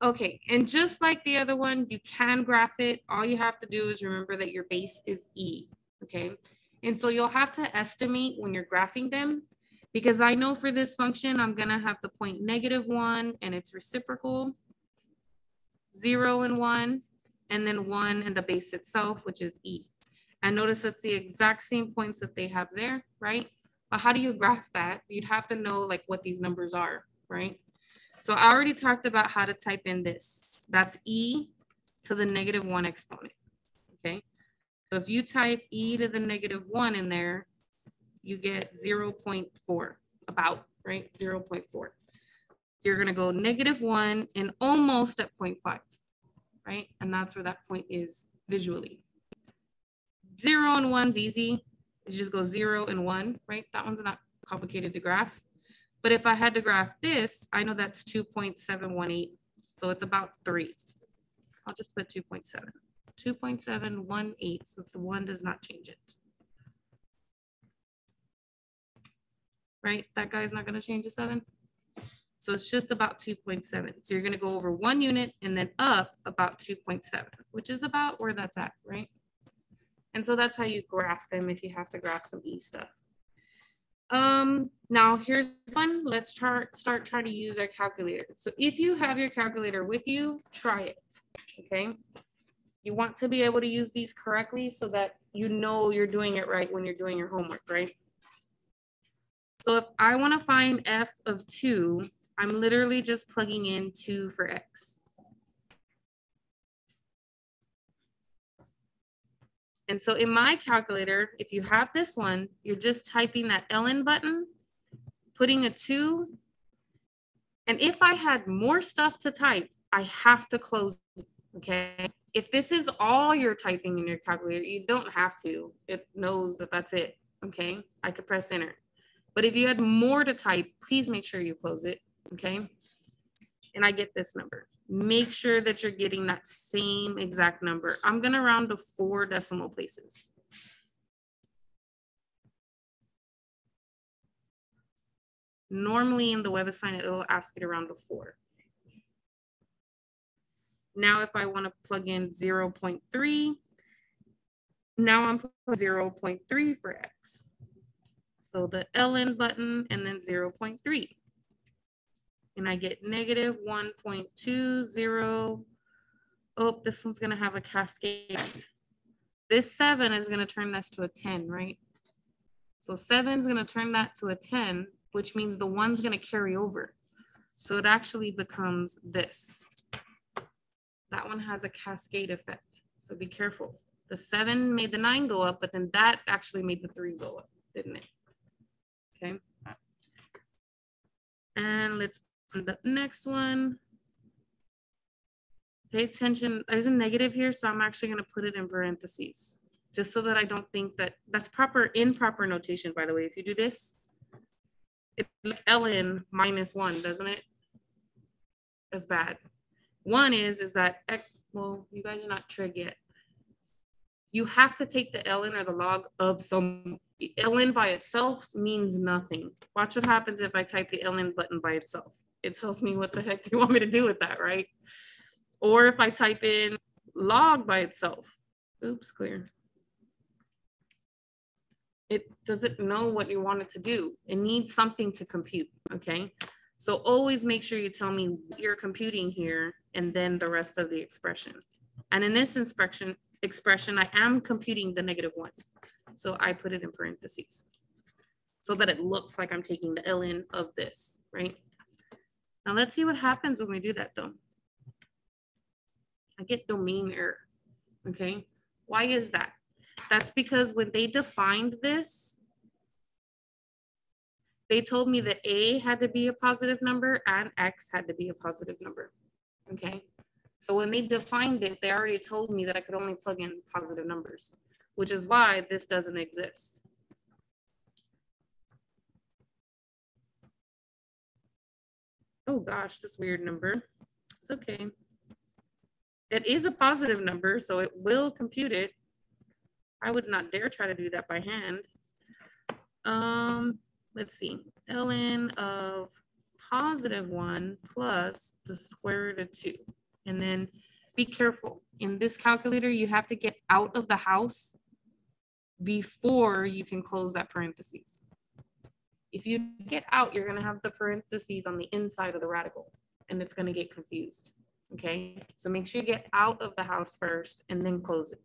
Okay, and just like the other one, you can graph it. All you have to do is remember that your base is E, okay? And so you'll have to estimate when you're graphing them because I know for this function, I'm gonna have the point negative one and it's reciprocal, zero and one, and then one and the base itself, which is E. And notice that's the exact same points that they have there, right? But how do you graph that? You'd have to know like what these numbers are, right? So I already talked about how to type in this. That's E to the negative one exponent, okay? So if you type E to the negative one in there, you get 0.4, about, right? 0.4. So you're gonna go negative one and almost at 0.5, right? And that's where that point is visually. Zero and one's easy. You just go zero and one, right? That one's not complicated to graph. But if I had to graph this, I know that's 2.718. So it's about three. I'll just put 2.7. 2.718, so the one does not change it. right? That guy's not gonna change to seven. So it's just about 2.7. So you're gonna go over one unit and then up about 2.7, which is about where that's at, right? And so that's how you graph them if you have to graph some E stuff. Um, now here's one, let's try, start trying to use our calculator. So if you have your calculator with you, try it, okay? You want to be able to use these correctly so that you know you're doing it right when you're doing your homework, right? So if I want to find f of 2, I'm literally just plugging in 2 for x. And so in my calculator, if you have this one, you're just typing that ln button, putting a 2. And if I had more stuff to type, I have to close, okay? If this is all you're typing in your calculator, you don't have to. It knows that that's it, okay? I could press enter. But if you had more to type, please make sure you close it, okay? And I get this number. Make sure that you're getting that same exact number. I'm gonna round to four decimal places. Normally in the web assignment, it'll ask you to round to four. Now, if I wanna plug in 0.3, now I'm 0.3 for X. So the ln button and then 0.3. And I get negative 1.20. Oh, this one's gonna have a cascade. This seven is gonna turn this to a ten, right? So seven is gonna turn that to a ten, which means the one's gonna carry over. So it actually becomes this. That one has a cascade effect, so be careful. The seven made the nine go up, but then that actually made the three go up, didn't it? Okay. And let's do the next one. Pay attention, there's a negative here, so I'm actually gonna put it in parentheses. Just so that I don't think that, that's proper, improper notation, by the way. If you do this, it's like ln minus one, doesn't it? That's bad. One is, is that, X, well, you guys are not trig yet. You have to take the ln or the log of some, ln by itself means nothing. Watch what happens if I type the ln button by itself. It tells me what the heck do you want me to do with that, right? Or if I type in log by itself, oops, clear. It doesn't know what you want it to do. It needs something to compute, okay? So always make sure you tell me what you're computing here and then the rest of the expression. And in this expression, expression, I am computing the negative one. So I put it in parentheses so that it looks like I'm taking the ln of this, right? Now let's see what happens when we do that though. I get domain error, okay? Why is that? That's because when they defined this, they told me that A had to be a positive number and X had to be a positive number, okay? So when they defined it, they already told me that I could only plug in positive numbers, which is why this doesn't exist. Oh gosh, this weird number. It's okay. It is a positive number, so it will compute it. I would not dare try to do that by hand. Um, let's see, ln of positive one plus the square root of two. And then be careful. In this calculator, you have to get out of the house before you can close that parentheses. If you get out, you're gonna have the parentheses on the inside of the radical and it's gonna get confused. Okay, so make sure you get out of the house first and then close it.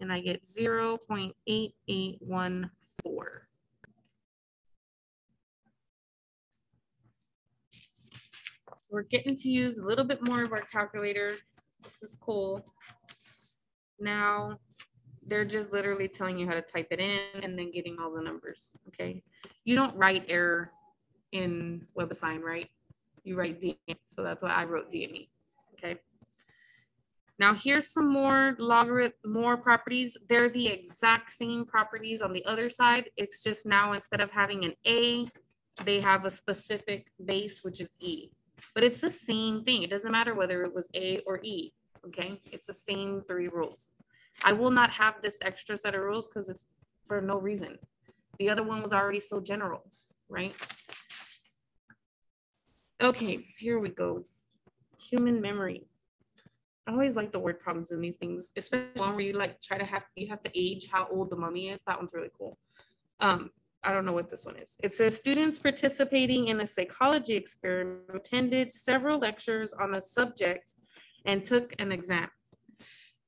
And I get 0.8814. We're getting to use a little bit more of our calculator. This is cool. Now, they're just literally telling you how to type it in and then getting all the numbers, okay? You don't write error in WebAssign, right? you write DNE. So that's why I wrote DNE, okay? Now here's some more logarithm, more properties. They're the exact same properties on the other side. It's just now instead of having an A, they have a specific base, which is E. But it's the same thing. It doesn't matter whether it was A or E, okay? It's the same three rules. I will not have this extra set of rules because it's for no reason. The other one was already so general, right? Okay, here we go. Human memory. I always like the word problems in these things, especially one where you like try to have you have to age how old the mummy is. That one's really cool. Um, I don't know what this one is. It says students participating in a psychology experiment attended several lectures on a subject and took an exam.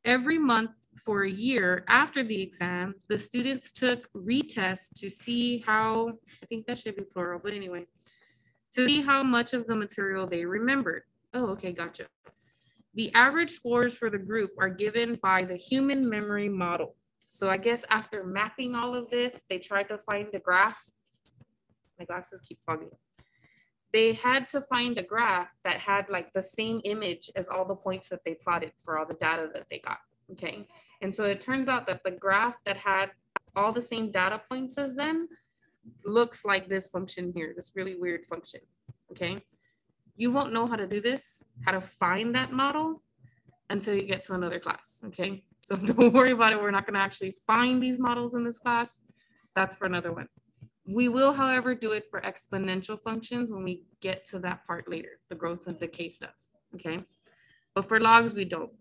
Every month for a year after the exam, the students took retests to see how, I think that should be plural, but anyway, to see how much of the material they remembered. Oh, okay, gotcha. The average scores for the group are given by the human memory model. So I guess after mapping all of this, they tried to find a graph. My glasses keep fogging. They had to find a graph that had like the same image as all the points that they plotted for all the data that they got. Okay. And so it turns out that the graph that had all the same data points as them looks like this function here, this really weird function, okay? You won't know how to do this, how to find that model until you get to another class, okay? So don't worry about it. We're not gonna actually find these models in this class. That's for another one. We will, however, do it for exponential functions when we get to that part later, the growth and decay stuff, okay? But for logs, we don't.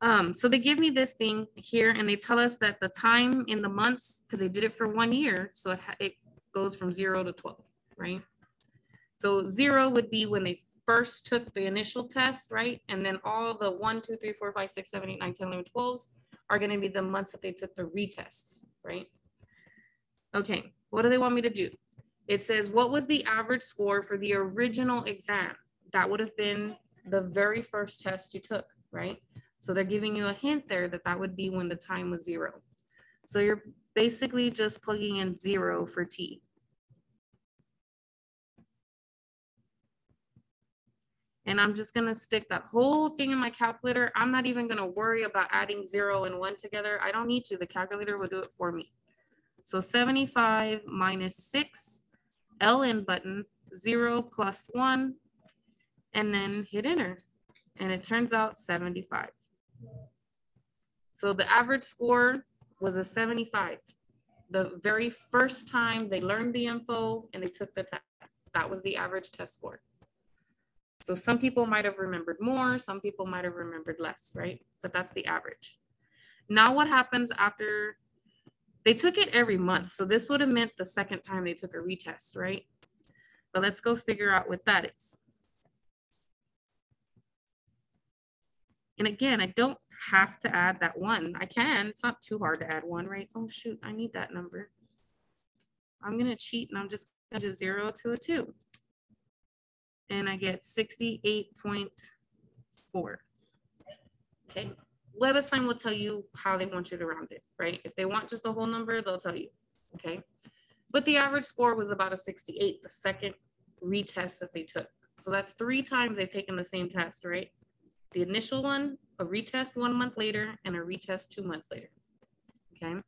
Um, so they give me this thing here and they tell us that the time in the months, because they did it for one year, so it, it goes from zero to 12, right? So zero would be when they first took the initial test, right? And then all the one, two, three, four, five, six, seven, eight, nine, 10, 11, 12s are gonna be the months that they took the retests, right? Okay, what do they want me to do? It says, what was the average score for the original exam? That would have been the very first test you took, right? So they're giving you a hint there that that would be when the time was zero. So you're basically just plugging in zero for T. And I'm just gonna stick that whole thing in my calculator. I'm not even gonna worry about adding zero and one together. I don't need to, the calculator will do it for me. So 75 minus six, LN button, zero plus one, and then hit enter. And it turns out 75. So the average score was a 75. The very first time they learned the info and they took the test, that was the average test score. So some people might have remembered more, some people might have remembered less, right? But that's the average. Now what happens after they took it every month. So this would have meant the second time they took a retest, right? But let's go figure out what that is. And again, I don't have to add that one. I can, it's not too hard to add one, right? Oh shoot, I need that number. I'm gonna cheat and I'm just gonna just zero to a two. And I get 68.4. Okay, WebAssign will tell you how they want you to round it, right? If they want just a whole number, they'll tell you, okay? But the average score was about a 68, the second retest that they took. So that's three times they've taken the same test, right? The initial one, a retest one month later, and a retest two months later. Okay.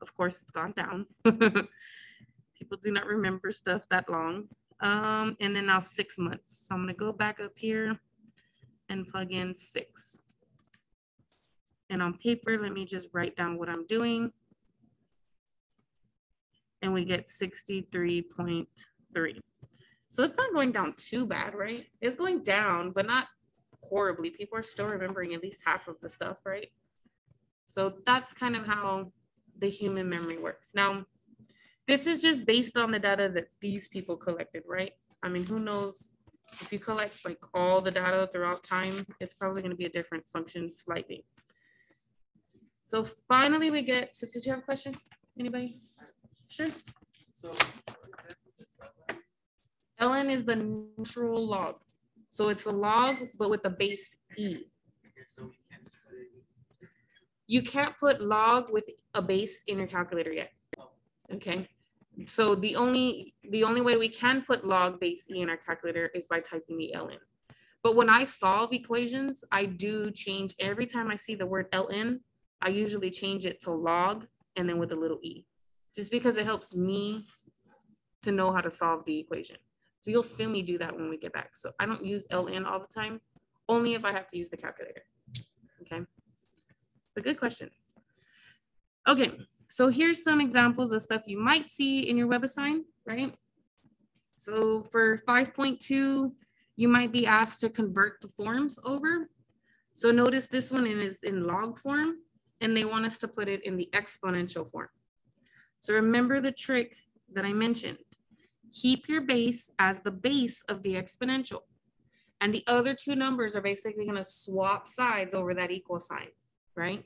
Of course, it's gone down. People do not remember stuff that long. Um, and then now six months. So I'm gonna go back up here and plug in six. And on paper, let me just write down what I'm doing. And we get 63.3. So it's not going down too bad, right? It's going down, but not horribly. People are still remembering at least half of the stuff, right? So that's kind of how the human memory works. Now, this is just based on the data that these people collected, right? I mean, who knows if you collect like all the data throughout time, it's probably going to be a different function slightly. So finally we get to, did you have a question? Anybody? Sure. So ln is the natural log. So it's a log, but with a base E. You can't put log with a base in your calculator yet. Okay. So the only the only way we can put log base E in our calculator is by typing the ln. But when I solve equations, I do change every time I see the word ln, I usually change it to log and then with a little e, just because it helps me to know how to solve the equation. So you'll see me do that when we get back. So I don't use LN all the time, only if I have to use the calculator. Okay, but good question. Okay, so here's some examples of stuff you might see in your web WebAssign, right? So for 5.2, you might be asked to convert the forms over. So notice this one is in log form and they want us to put it in the exponential form. So remember the trick that I mentioned keep your base as the base of the exponential. And the other two numbers are basically gonna swap sides over that equal sign, right?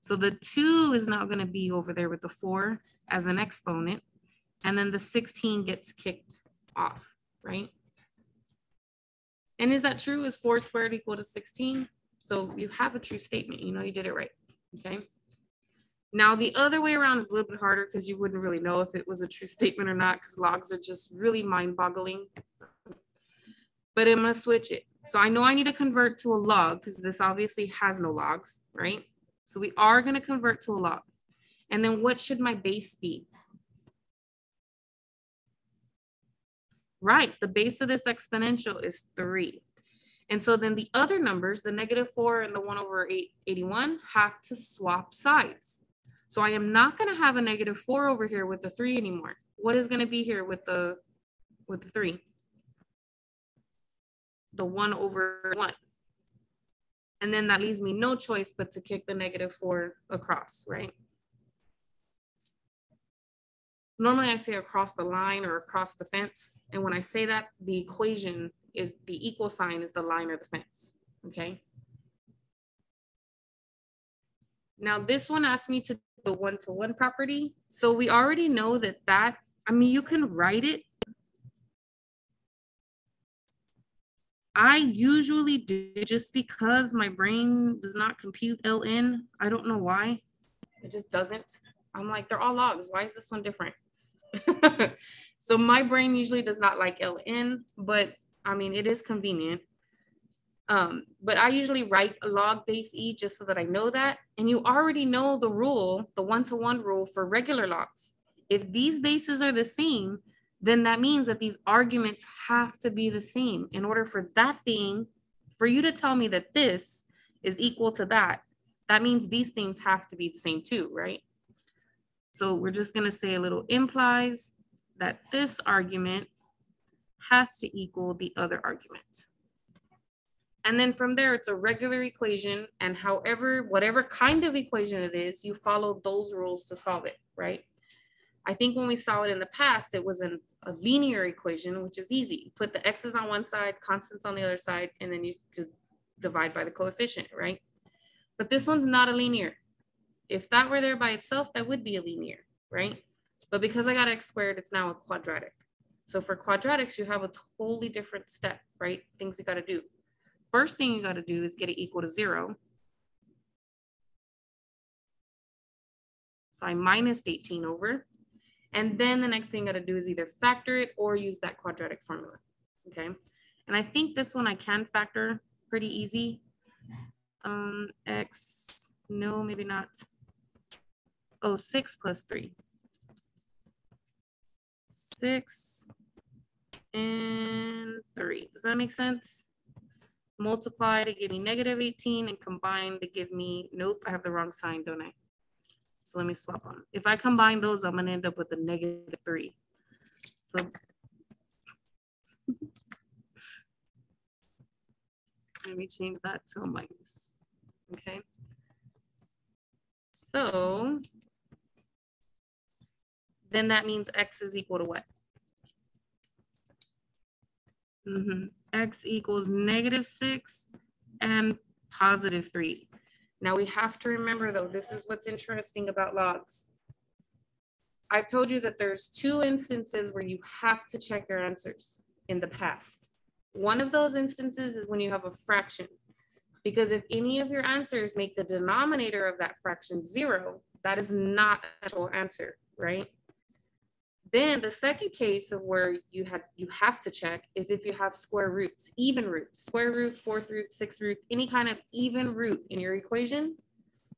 So the two is now gonna be over there with the four as an exponent. And then the 16 gets kicked off, right? And is that true? Is four squared equal to 16? So you have a true statement, you know you did it right, okay? Now the other way around is a little bit harder because you wouldn't really know if it was a true statement or not because logs are just really mind boggling. But I'm gonna switch it. So I know I need to convert to a log because this obviously has no logs, right? So we are gonna convert to a log. And then what should my base be? Right, the base of this exponential is three. And so then the other numbers, the negative four and the one over eight, 81 have to swap sides. So I am not going to have a negative four over here with the three anymore. What is going to be here with the with the three? The one over one. And then that leaves me no choice but to kick the negative four across, right? Normally I say across the line or across the fence. And when I say that, the equation is the equal sign is the line or the fence, okay? Now this one asked me to the one-to-one -one property. So we already know that that, I mean, you can write it. I usually do just because my brain does not compute LN. I don't know why. It just doesn't. I'm like, they're all logs. Why is this one different? so my brain usually does not like LN, but I mean, it is convenient. Um, but I usually write a log base E just so that I know that. And you already know the rule, the one-to-one -one rule for regular logs. If these bases are the same, then that means that these arguments have to be the same in order for that thing, for you to tell me that this is equal to that, that means these things have to be the same too, right? So we're just gonna say a little implies that this argument has to equal the other argument. And then from there, it's a regular equation. And however, whatever kind of equation it is, you follow those rules to solve it, right? I think when we saw it in the past, it was an, a linear equation, which is easy. Put the x's on one side, constants on the other side, and then you just divide by the coefficient, right? But this one's not a linear. If that were there by itself, that would be a linear, right? But because I got x squared, it's now a quadratic. So for quadratics, you have a totally different step, right? Things you got to do. First thing you got to do is get it equal to zero. So I minus 18 over. And then the next thing you got to do is either factor it or use that quadratic formula. Okay. And I think this one I can factor pretty easy. Um, X, no, maybe not. Oh, six plus three. Six and three. Does that make sense? Multiply to give me negative 18 and combine to give me, nope, I have the wrong sign, don't I? So let me swap them. If I combine those, I'm gonna end up with a negative three. So let me change that to a minus, okay? So then that means X is equal to what? Mm -hmm x equals negative six and positive three. Now we have to remember though, this is what's interesting about logs. I've told you that there's two instances where you have to check your answers in the past. One of those instances is when you have a fraction, because if any of your answers make the denominator of that fraction zero, that is not an actual answer, right? Then the second case of where you had you have to check is if you have square roots, even roots, square root, fourth root, sixth root, any kind of even root in your equation,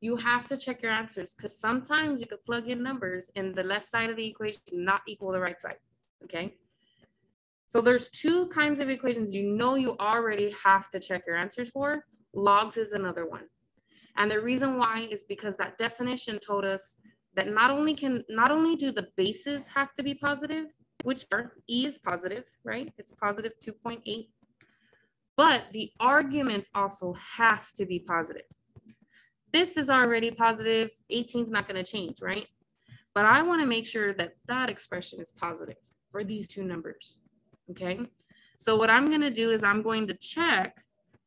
you have to check your answers because sometimes you could plug in numbers and the left side of the equation not equal the right side. Okay. So there's two kinds of equations you know you already have to check your answers for. Logs is another one. And the reason why is because that definition told us that not only can not only do the bases have to be positive, which are E is positive, right? It's positive 2.8, but the arguments also have to be positive. This is already positive, 18 is not going to change, right? But I want to make sure that that expression is positive for these two numbers, okay? So what I'm going to do is I'm going to check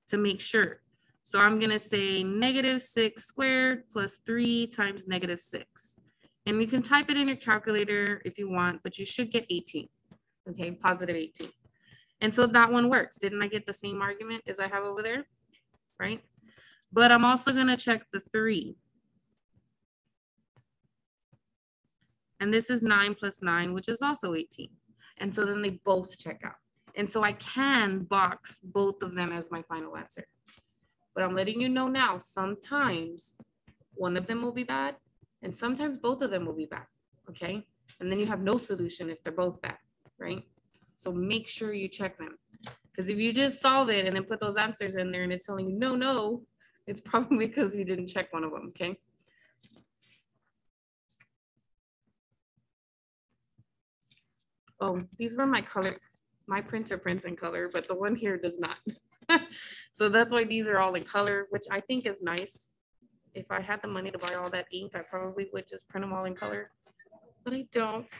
to make sure. So I'm going to say negative 6 squared plus 3 times negative 6. And you can type it in your calculator if you want, but you should get 18. Okay, positive 18. And so that one works. Didn't I get the same argument as I have over there? Right? But I'm also going to check the 3. And this is 9 plus 9, which is also 18. And so then they both check out. And so I can box both of them as my final answer. But I'm letting you know now, sometimes one of them will be bad and sometimes both of them will be bad, okay? And then you have no solution if they're both bad, right? So make sure you check them. Because if you just solve it and then put those answers in there and it's telling you no, no, it's probably because you didn't check one of them, okay? Oh, these were my colors. My printer prints in color, but the one here does not. so that's why these are all in color, which I think is nice if I had the money to buy all that ink, I probably would just print them all in color, but I don't.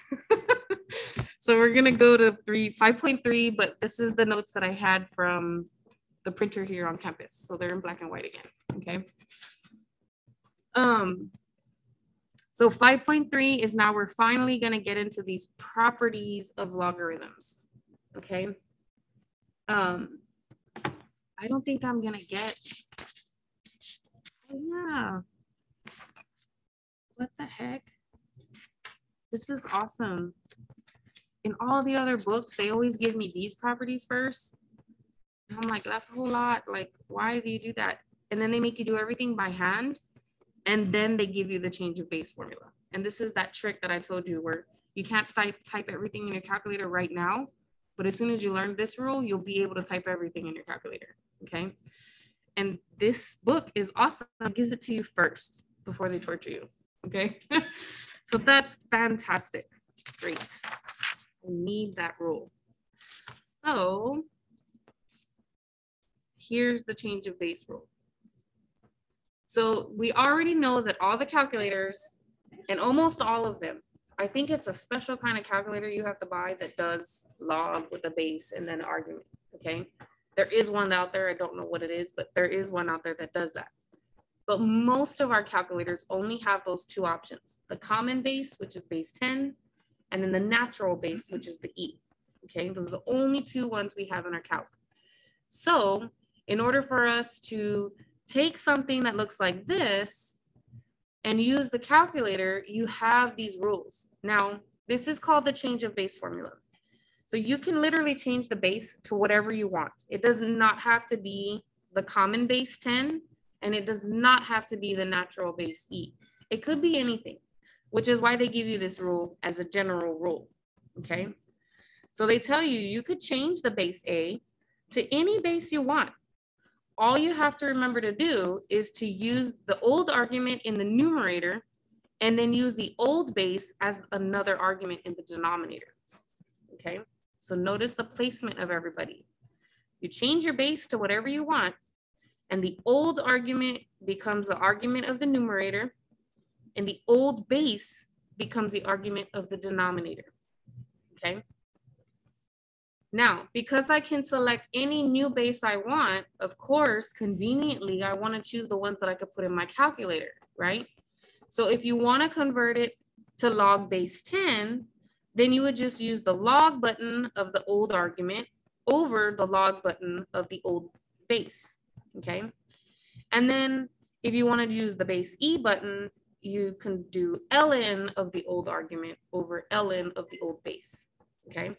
so we're gonna go to three, 5.3, but this is the notes that I had from the printer here on campus. So they're in black and white again, okay? Um, so 5.3 is now we're finally gonna get into these properties of logarithms, okay? Um, I don't think I'm gonna get, yeah. What the heck? This is awesome. In all the other books, they always give me these properties first. And I'm like, that's a whole lot. Like, why do you do that? And then they make you do everything by hand. And then they give you the change of base formula. And this is that trick that I told you where you can't type, type everything in your calculator right now. But as soon as you learn this rule, you'll be able to type everything in your calculator. Okay. And this book is awesome. It gives it to you first before they torture you. Okay. so that's fantastic. Great. I need that rule. So here's the change of base rule. So we already know that all the calculators and almost all of them, I think it's a special kind of calculator you have to buy that does log with a base and then argument, okay? There is one out there, I don't know what it is, but there is one out there that does that. But most of our calculators only have those two options, the common base, which is base 10, and then the natural base, which is the E. Okay, those are the only two ones we have in our calc. So in order for us to take something that looks like this and use the calculator, you have these rules. Now, this is called the change of base formula. So you can literally change the base to whatever you want. It does not have to be the common base 10, and it does not have to be the natural base E. It could be anything, which is why they give you this rule as a general rule, okay? So they tell you you could change the base A to any base you want all you have to remember to do is to use the old argument in the numerator and then use the old base as another argument in the denominator. Okay, so notice the placement of everybody. You change your base to whatever you want, and the old argument becomes the argument of the numerator, and the old base becomes the argument of the denominator. Okay. Now, because I can select any new base I want, of course, conveniently, I want to choose the ones that I could put in my calculator, right? So if you want to convert it to log base 10, then you would just use the log button of the old argument over the log button of the old base, okay? And then if you want to use the base E button, you can do ln of the old argument over ln of the old base, okay?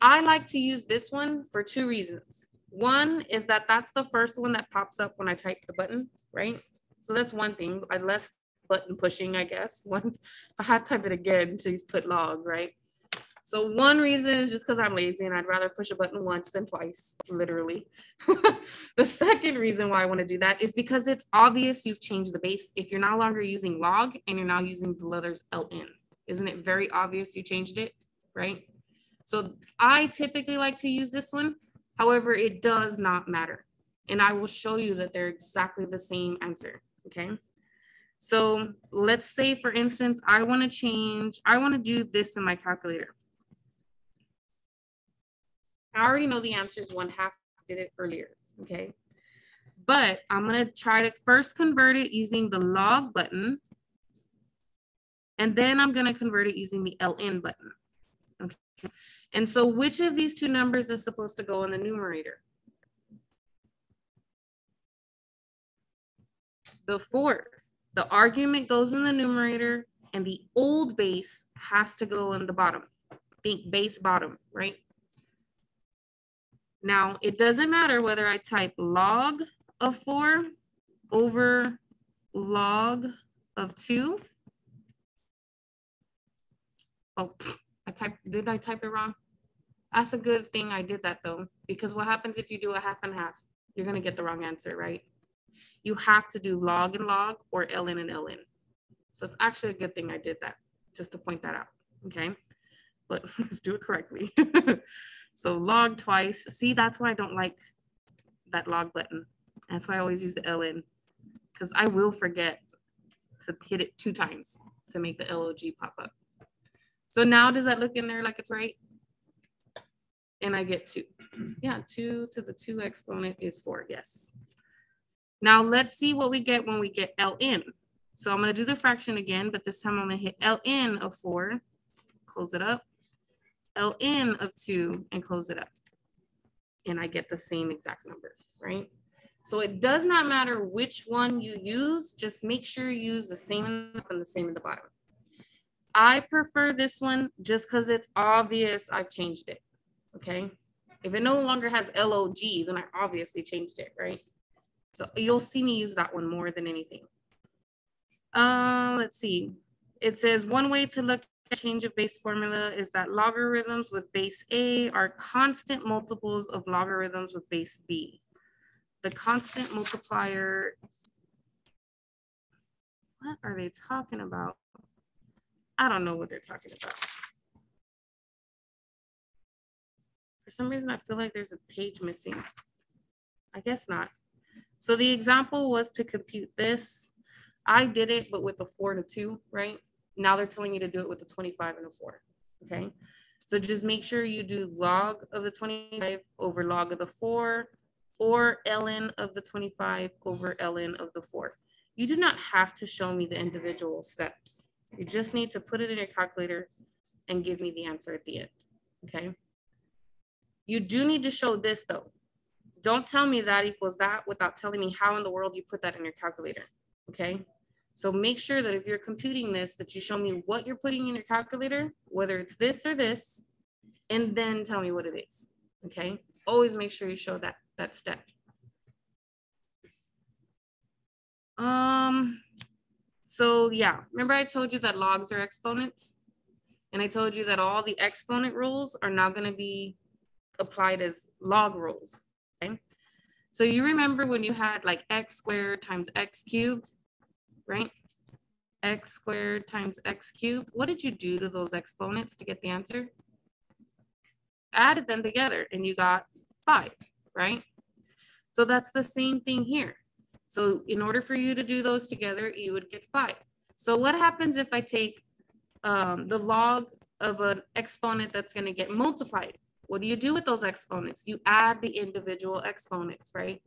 I like to use this one for two reasons. One is that that's the first one that pops up when I type the button, right? So that's one thing. Less button pushing, I guess. One, I had to type it again to put log, right? So one reason is just because I'm lazy and I'd rather push a button once than twice, literally. the second reason why I want to do that is because it's obvious you've changed the base. If you're no longer using log and you're now using the letters LN, isn't it very obvious you changed it, right? So I typically like to use this one. However, it does not matter. And I will show you that they're exactly the same answer, okay? So let's say, for instance, I wanna change, I wanna do this in my calculator. I already know the answer is one half, did it earlier, okay? But I'm gonna try to first convert it using the log button. And then I'm gonna convert it using the LN button. Okay? And so which of these two numbers is supposed to go in the numerator? The four. The argument goes in the numerator and the old base has to go in the bottom. Think base bottom, right? Now, it doesn't matter whether I type log of four over log of two. Oh, I typed, did I type it wrong? That's a good thing I did that though, because what happens if you do a half and half? You're gonna get the wrong answer, right? You have to do log and log or ln and ln. So it's actually a good thing I did that, just to point that out, okay? But let's do it correctly. so log twice. See, that's why I don't like that log button. That's why I always use the ln, because I will forget to hit it two times to make the log pop up. So now does that look in there like it's right? and I get two. Yeah, two to the two exponent is four, yes. Now let's see what we get when we get ln. So I'm gonna do the fraction again, but this time I'm gonna hit ln of four, close it up, ln of two, and close it up. And I get the same exact number, right? So it does not matter which one you use, just make sure you use the same and the same at the bottom. I prefer this one just because it's obvious I've changed it, okay? If it no longer has LOG, then I obviously changed it, right? So you'll see me use that one more than anything. Uh, let's see. It says one way to look change of base formula is that logarithms with base A are constant multiples of logarithms with base B. The constant multiplier, what are they talking about? I don't know what they're talking about. For some reason, I feel like there's a page missing. I guess not. So the example was to compute this. I did it, but with a four a two, right? Now they're telling you to do it with a 25 and a four, okay? Mm-hmm. So just make sure you do log of the 25 over log of the four or ln of the 25 over ln of the four. You do not have to show me the individual steps. You just need to put it in your calculator and give me the answer at the end, okay? You do need to show this though. Don't tell me that equals that without telling me how in the world you put that in your calculator, okay? So make sure that if you're computing this, that you show me what you're putting in your calculator, whether it's this or this, and then tell me what it is, okay? Always make sure you show that, that step. Um, so yeah, remember I told you that logs are exponents? And I told you that all the exponent rules are now gonna be applied as log rules, okay? So you remember when you had like x squared times x cubed, right? x squared times x cubed. What did you do to those exponents to get the answer? Added them together and you got five, right? So that's the same thing here. So in order for you to do those together, you would get five. So what happens if I take um, the log of an exponent that's gonna get multiplied? What do you do with those exponents? You add the individual exponents, right?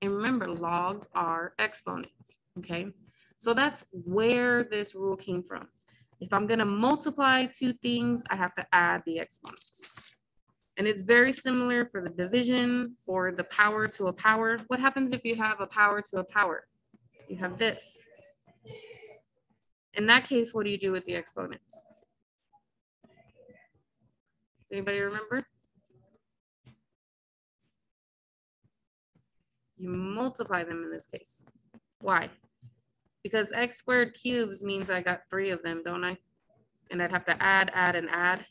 And remember, logs are exponents, okay? So that's where this rule came from. If I'm gonna multiply two things, I have to add the exponents. And it's very similar for the division, for the power to a power. What happens if you have a power to a power? You have this. In that case, what do you do with the exponents? Anybody remember? You multiply them in this case. Why? Because x squared cubes means I got three of them, don't I? And I'd have to add, add, and add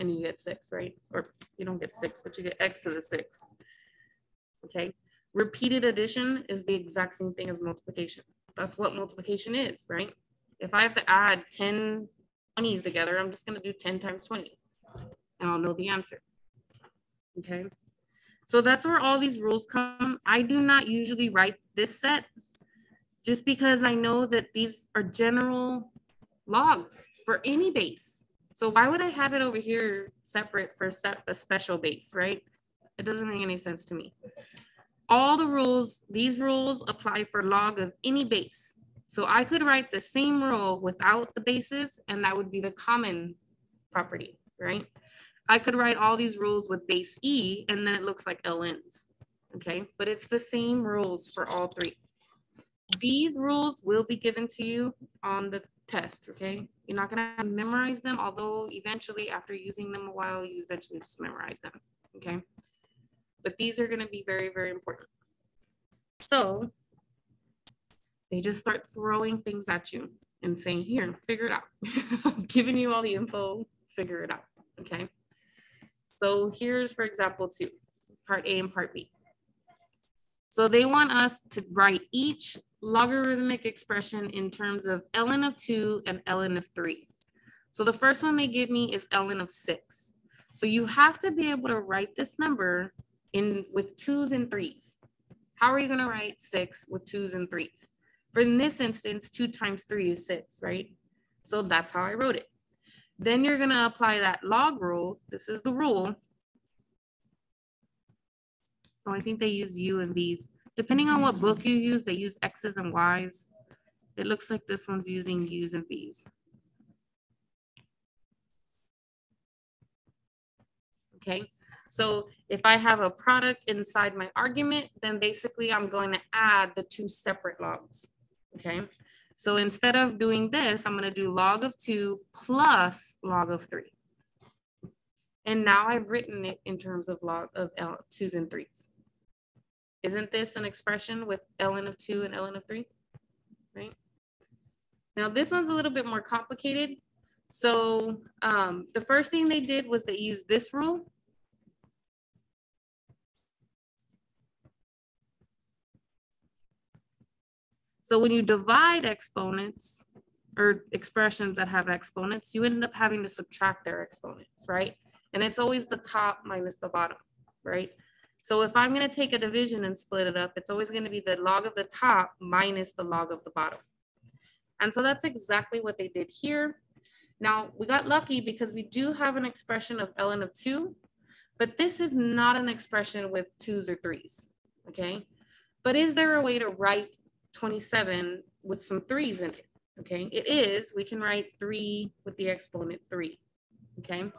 and you get six, right? Or you don't get six, but you get x to the six. Okay. Repeated addition is the exact same thing as multiplication. That's what multiplication is, right? If I have to add 10 20s together, I'm just going to do 10 times 20 and I'll know the answer. Okay. So that's where all these rules come. I do not usually write this set just because I know that these are general logs for any base. So why would I have it over here separate for set a special base, right? It doesn't make any sense to me. All the rules, these rules apply for log of any base. So I could write the same rule without the bases and that would be the common property, right? I could write all these rules with base E and then it looks like LNs, okay? But it's the same rules for all three. These rules will be given to you on the test, okay? You're not gonna memorize them, although eventually after using them a while, you eventually just memorize them, okay? But these are gonna be very, very important. So they just start throwing things at you and saying, here, figure it out. I'm giving you all the info, figure it out, okay? So here's, for example, two, part A and part B. So they want us to write each logarithmic expression in terms of ln of 2 and ln of 3. So the first one they give me is ln of 6. So you have to be able to write this number in with twos and threes. How are you going to write 6 with twos and threes? For in this instance, 2 times 3 is 6, right? So that's how I wrote it. Then you're going to apply that log rule. This is the rule. Oh, I think they use U and V's. Depending on what book you use, they use X's and Y's. It looks like this one's using U's and V's. Okay, so if I have a product inside my argument, then basically I'm going to add the two separate logs. Okay, so instead of doing this, I'm going to do log of two plus log of three. And now I've written it in terms of log of L, twos and threes. Isn't this an expression with ln of two and ln of three, right? Now this one's a little bit more complicated. So um, the first thing they did was they used this rule. So when you divide exponents or expressions that have exponents, you end up having to subtract their exponents, right? And it's always the top minus the bottom, right? So if I'm going to take a division and split it up, it's always going to be the log of the top minus the log of the bottom. And so that's exactly what they did here. Now we got lucky because we do have an expression of ln of two, but this is not an expression with twos or threes, okay? But is there a way to write 27 with some threes in it? Okay, it is, we can write three with the exponent three, okay?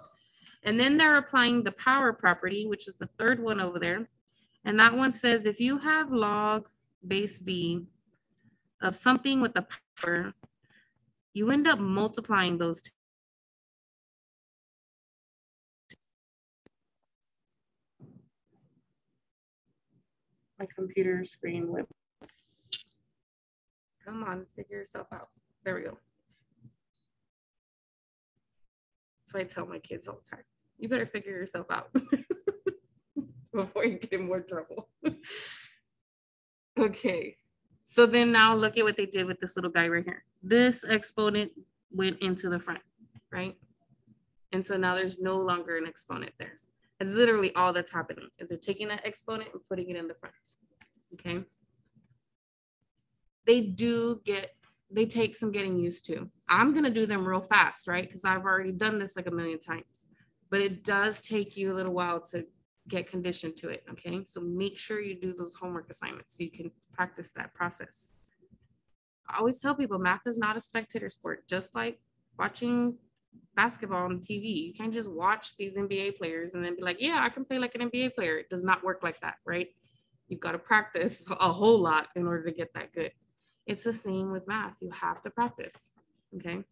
And then they're applying the power property, which is the third one over there. And that one says if you have log base b of something with the power, you end up multiplying those two. My computer screen went. Come on, figure yourself out. There we go. What I tell my kids all the time. You better figure yourself out before you get in more trouble. okay. So then now look at what they did with this little guy right here. This exponent went into the front, right? And so now there's no longer an exponent there. That's literally all that's happening is they're taking that exponent and putting it in the front, okay? They do get, they take some getting used to. I'm gonna do them real fast, right? Because I've already done this like a million times, but it does take you a little while to get conditioned to it. Okay. So make sure you do those homework assignments so you can practice that process. I always tell people math is not a spectator sport, just like watching basketball on TV. You can't just watch these NBA players and then be like, yeah, I can play like an NBA player. It does not work like that, right? You've got to practice a whole lot in order to get that good. It's the same with math. You have to practice. Okay.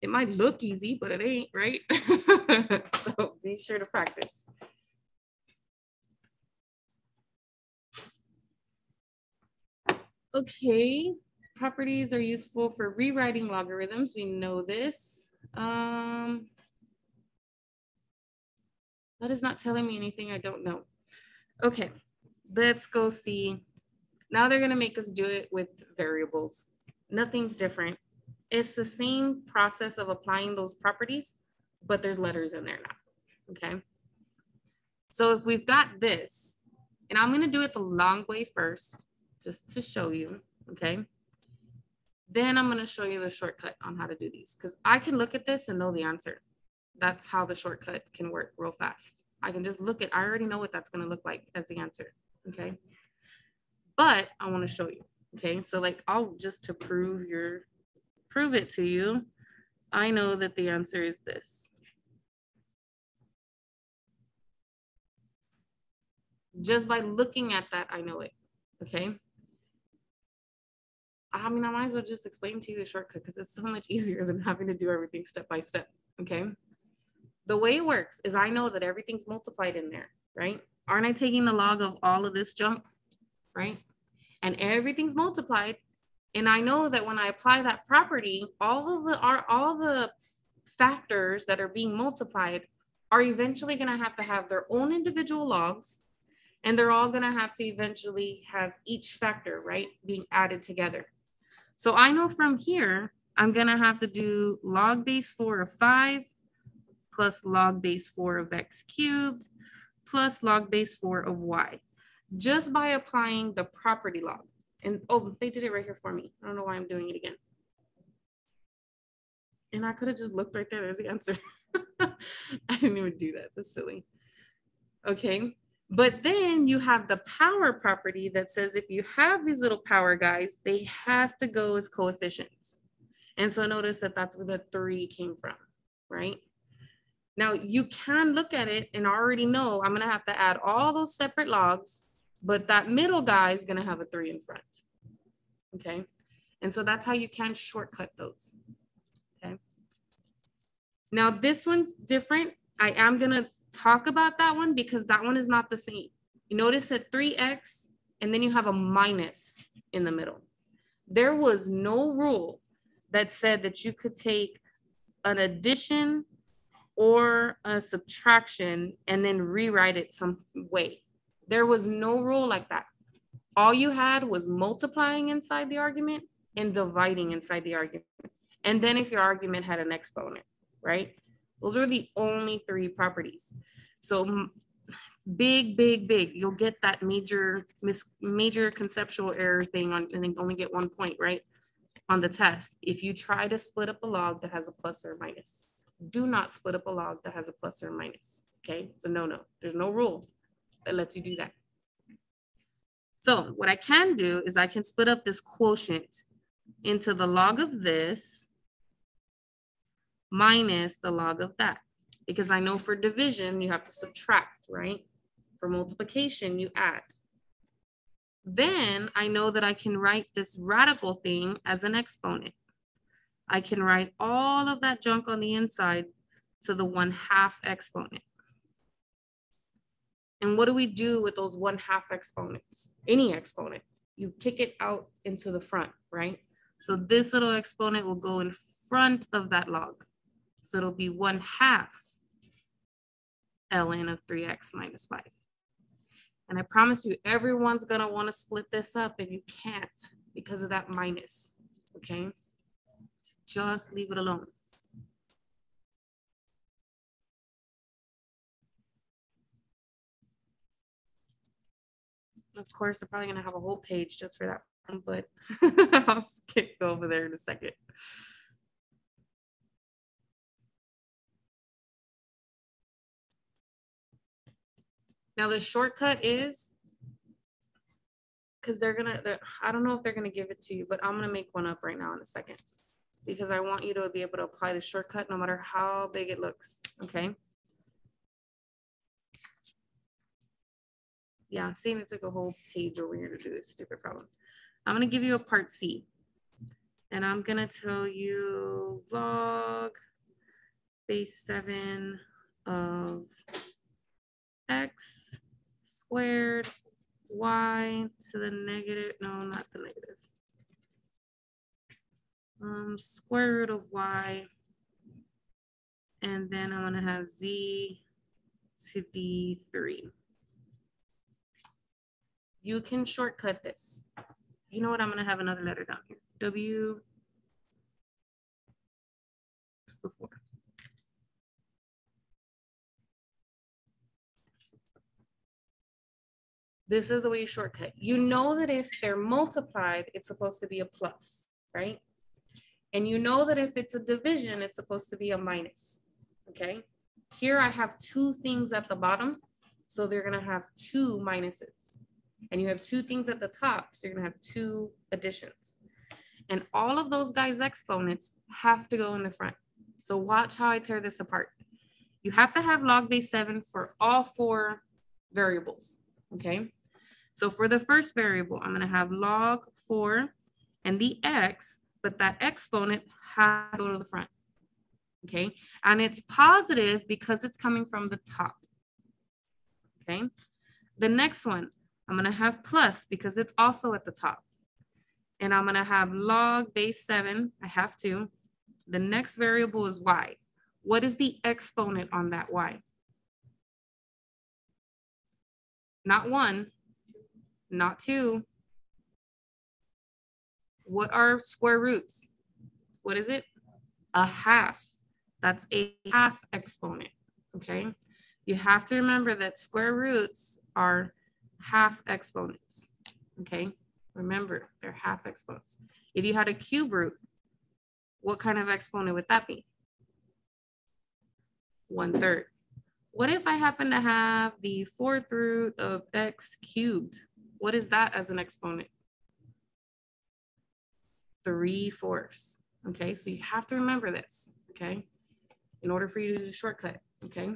It might look easy, but it ain't, right? so be sure to practice. Okay, properties are useful for rewriting logarithms. We know this. Um, that is not telling me anything I don't know. Okay, let's go see. Now they're gonna make us do it with variables. Nothing's different. It's the same process of applying those properties, but there's letters in there now, okay? So if we've got this, and I'm gonna do it the long way first, just to show you, okay? Then I'm gonna show you the shortcut on how to do these, because I can look at this and know the answer. That's how the shortcut can work real fast. I can just look at, I already know what that's gonna look like as the answer, okay? But I wanna show you, okay? So like, I'll just to prove your prove it to you, I know that the answer is this. Just by looking at that, I know it, okay? I mean, I might as well just explain to you the shortcut because it's so much easier than having to do everything step by step, okay? The way it works is I know that everything's multiplied in there, right? Aren't I taking the log of all of this junk, right? And everything's multiplied and I know that when I apply that property, all of the are all the factors that are being multiplied are eventually going to have to have their own individual logs and they're all going to have to eventually have each factor, right, being added together. So I know from here, I'm going to have to do log base 4 of 5 plus log base 4 of x cubed plus log base 4 of y, just by applying the property log. And oh, they did it right here for me. I don't know why I'm doing it again. And I could have just looked right there. There's the answer. I didn't even do that. That's silly. Okay. But then you have the power property that says if you have these little power guys, they have to go as coefficients. And so notice that that's where the three came from, right? Now you can look at it and already know I'm gonna have to add all those separate logs, but that middle guy is gonna have a three in front, okay? And so that's how you can shortcut those, okay? Now this one's different. I am gonna talk about that one because that one is not the same. You notice that 3x and then you have a minus in the middle. There was no rule that said that you could take an addition or a subtraction and then rewrite it some way. There was no rule like that. All you had was multiplying inside the argument and dividing inside the argument. And then if your argument had an exponent, right? Those are the only three properties. So big, big, big. You'll get that major mis major conceptual error thing on and only get one point, right? On the test. If you try to split up a log that has a plus or a minus, do not split up a log that has a plus or a minus. Okay, it's a no-no. There's no rule that lets you do that. So what I can do is I can split up this quotient into the log of this minus the log of that. Because I know for division, you have to subtract, right? For multiplication, you add. Then I know that I can write this radical thing as an exponent. I can write all of that junk on the inside to the one half exponent. And what do we do with those one half exponents? Any exponent, you kick it out into the front, right? So this little exponent will go in front of that log. So it'll be one half ln of 3x minus 5. And I promise you, everyone's gonna wanna split this up and you can't because of that minus, okay? Just leave it alone. Of course, I'm probably gonna have a whole page just for that one, but I'll skip over there in a second. Now the shortcut is, because they're gonna, they're, I don't know if they're gonna give it to you, but I'm gonna make one up right now in a second. Because I want you to be able to apply the shortcut no matter how big it looks, okay? Yeah, seeing it took a whole page over here to do this stupid problem. I'm gonna give you a part C. And I'm gonna tell you log base seven of x squared y to the negative, no, not the negative. Um, square root of y. And then I'm gonna have z to the three. You can shortcut this. You know what, I'm gonna have another letter down here. W before. This is a way you shortcut. You know that if they're multiplied, it's supposed to be a plus, right? And you know that if it's a division, it's supposed to be a minus, okay? Here I have two things at the bottom, so they're gonna have two minuses. And you have two things at the top, so you're gonna have two additions. And all of those guys' exponents have to go in the front. So watch how I tear this apart. You have to have log base seven for all four variables, okay? So for the first variable, I'm gonna have log four and the x, but that exponent has to go to the front, okay? And it's positive because it's coming from the top, okay? The next one, I'm gonna have plus because it's also at the top. And I'm gonna have log base seven, I have to. The next variable is y. What is the exponent on that y? Not one, not two. What are square roots? What is it? A half. That's a half exponent, okay? You have to remember that square roots are half exponents, okay? Remember, they're half exponents. If you had a cube root, what kind of exponent would that be? One third. what if I happen to have the fourth root of x cubed? What is that as an exponent? Three fourths. Okay, so you have to remember this, okay, in order for you to do the shortcut, okay?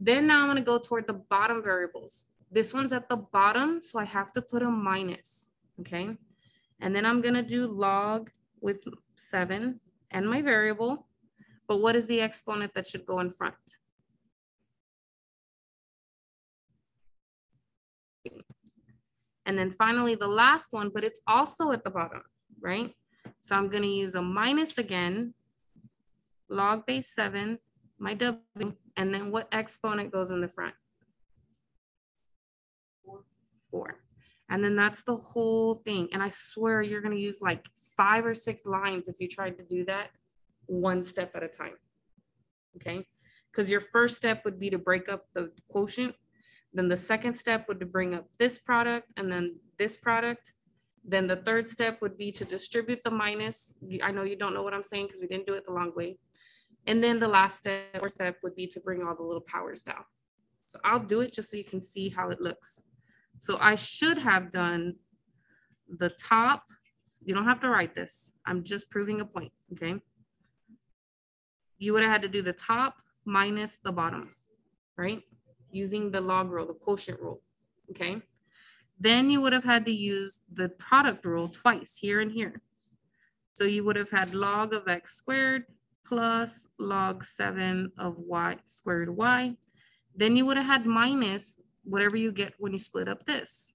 Then now I'm gonna go toward the bottom variables. This one's at the bottom, so I have to put a minus, okay? And then I'm gonna do log with seven and my variable, but what is the exponent that should go in front? And then finally the last one, but it's also at the bottom, right? So I'm gonna use a minus again, log base seven, my W, and then what exponent goes in the front? Four. And then that's the whole thing. And I swear you're gonna use like five or six lines if you tried to do that one step at a time. Okay, because your first step would be to break up the quotient. Then the second step would to bring up this product and then this product. Then the third step would be to distribute the minus. I know you don't know what I'm saying because we didn't do it the long way. And then the last step or step would be to bring all the little powers down. So I'll do it just so you can see how it looks. So I should have done the top. You don't have to write this. I'm just proving a point, okay? You would have had to do the top minus the bottom, right? Using the log rule, the quotient rule, okay? Then you would have had to use the product rule twice, here and here. So you would have had log of x squared plus log seven of y squared y. Then you would have had minus whatever you get when you split up this.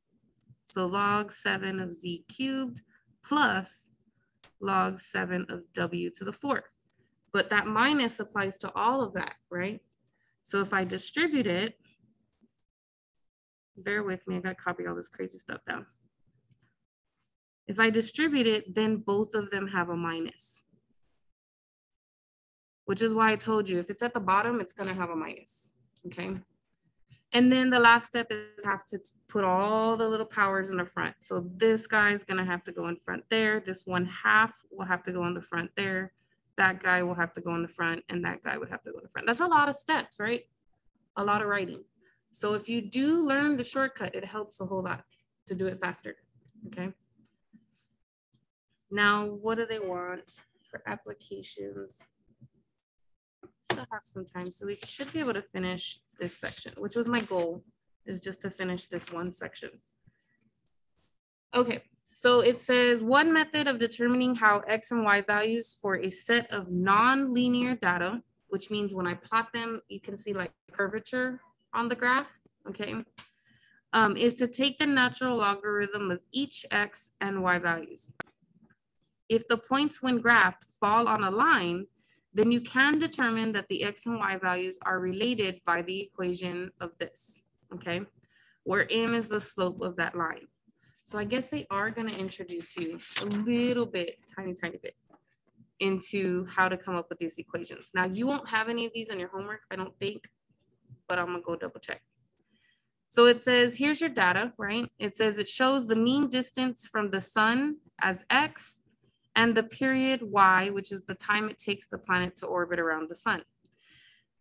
So log seven of z cubed plus log seven of w to the fourth. But that minus applies to all of that, right? So if I distribute it, bear with me, I gotta copy all this crazy stuff down. If I distribute it, then both of them have a minus. Which is why I told you, if it's at the bottom, it's gonna have a minus, okay? And then the last step is have to put all the little powers in the front. So this guy is gonna have to go in front there. This one half will have to go in the front there. That guy will have to go in the front and that guy would have to go in the front. That's a lot of steps, right? A lot of writing. So if you do learn the shortcut, it helps a whole lot to do it faster, okay? Now, what do they want for applications? Still have some time, so we should be able to finish this section, which was my goal, is just to finish this one section. Okay, so it says one method of determining how X and Y values for a set of non-linear data, which means when I plot them, you can see like curvature on the graph, okay, um, is to take the natural logarithm of each X and Y values. If the points when graphed fall on a line, then you can determine that the x and y values are related by the equation of this, okay? Where m is the slope of that line. So I guess they are gonna introduce you a little bit, tiny, tiny bit into how to come up with these equations. Now you won't have any of these on your homework, I don't think, but I'm gonna go double check. So it says, here's your data, right? It says it shows the mean distance from the sun as x and the period y, which is the time it takes the planet to orbit around the sun.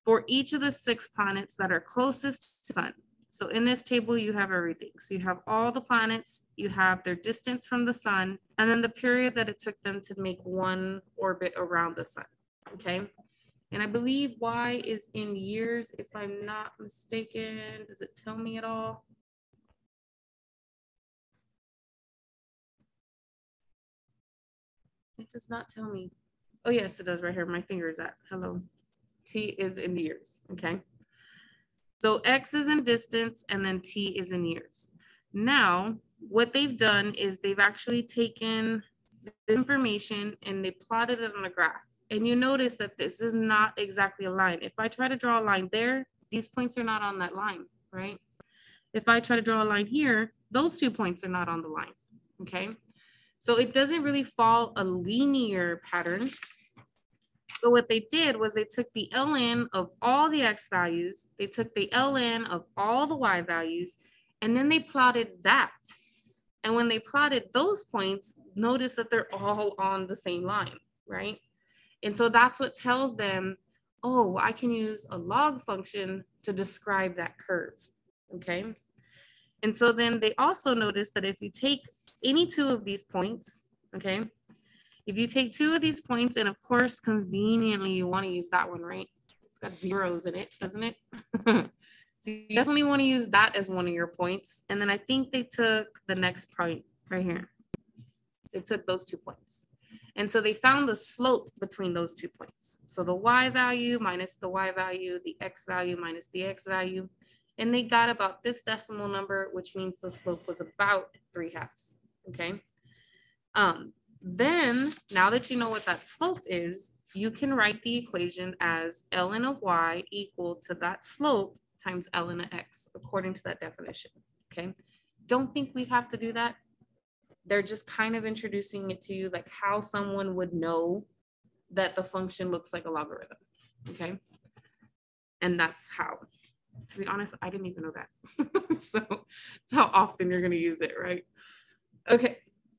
For each of the six planets that are closest to the sun. So in this table, you have everything. So you have all the planets, you have their distance from the sun, and then the period that it took them to make one orbit around the sun, okay? And I believe Y is in years, if I'm not mistaken. Does it tell me at all? It does not tell me. Oh, yes, it does right here. My finger is at. Hello. T is in years. Okay. So X is in distance and then T is in years. Now, what they've done is they've actually taken the information and they plotted it on a graph. And you notice that this is not exactly a line. If I try to draw a line there, these points are not on that line, right? If I try to draw a line here, those two points are not on the line, okay? So it doesn't really follow a linear pattern. So what they did was they took the ln of all the x values, they took the ln of all the y values, and then they plotted that. And when they plotted those points, notice that they're all on the same line, right? And so that's what tells them oh, I can use a log function to describe that curve, okay? And so then they also noticed that if you take any two of these points, okay, if you take two of these points, and of course, conveniently, you want to use that one, right? It's got zeros in it, doesn't it? so you definitely want to use that as one of your points. And then I think they took the next point right here. They took those two points. And so they found the slope between those two points. So the y value minus the y value, the x value minus the x value. And they got about this decimal number, which means the slope was about three halves, okay? Um, then, now that you know what that slope is, you can write the equation as ln of y equal to that slope times ln of x, according to that definition, okay? Don't think we have to do that. They're just kind of introducing it to you, like how someone would know that the function looks like a logarithm, okay? And that's how. To be honest, I didn't even know that. so it's how often you're gonna use it, right? Okay,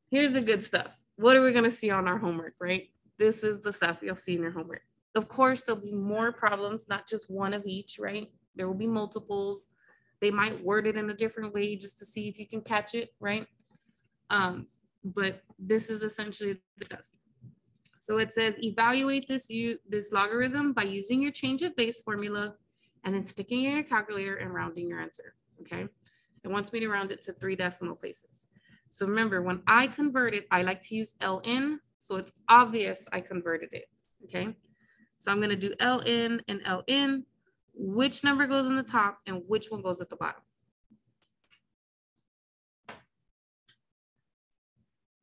here's the good stuff. What are we gonna see on our homework, right? This is the stuff you'll see in your homework. Of course, there'll be more problems, not just one of each, right? There will be multiples. They might word it in a different way just to see if you can catch it, right? Um, but this is essentially the stuff. So it says evaluate this, this logarithm by using your change of base formula and then sticking in your calculator and rounding your answer, okay? It wants me to round it to three decimal places. So remember, when I convert it, I like to use LN, so it's obvious I converted it, okay? So I'm gonna do LN and LN, which number goes in the top and which one goes at the bottom.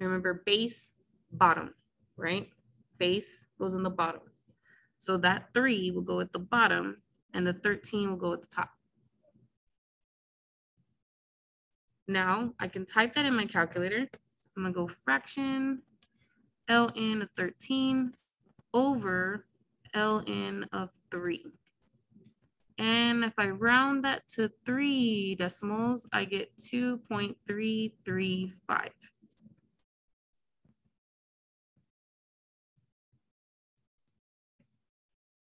Remember base, bottom, right? Base goes in the bottom. So that three will go at the bottom and the 13 will go at the top. Now I can type that in my calculator. I'm gonna go fraction ln of 13 over ln of 3. And if I round that to three decimals, I get 2.335.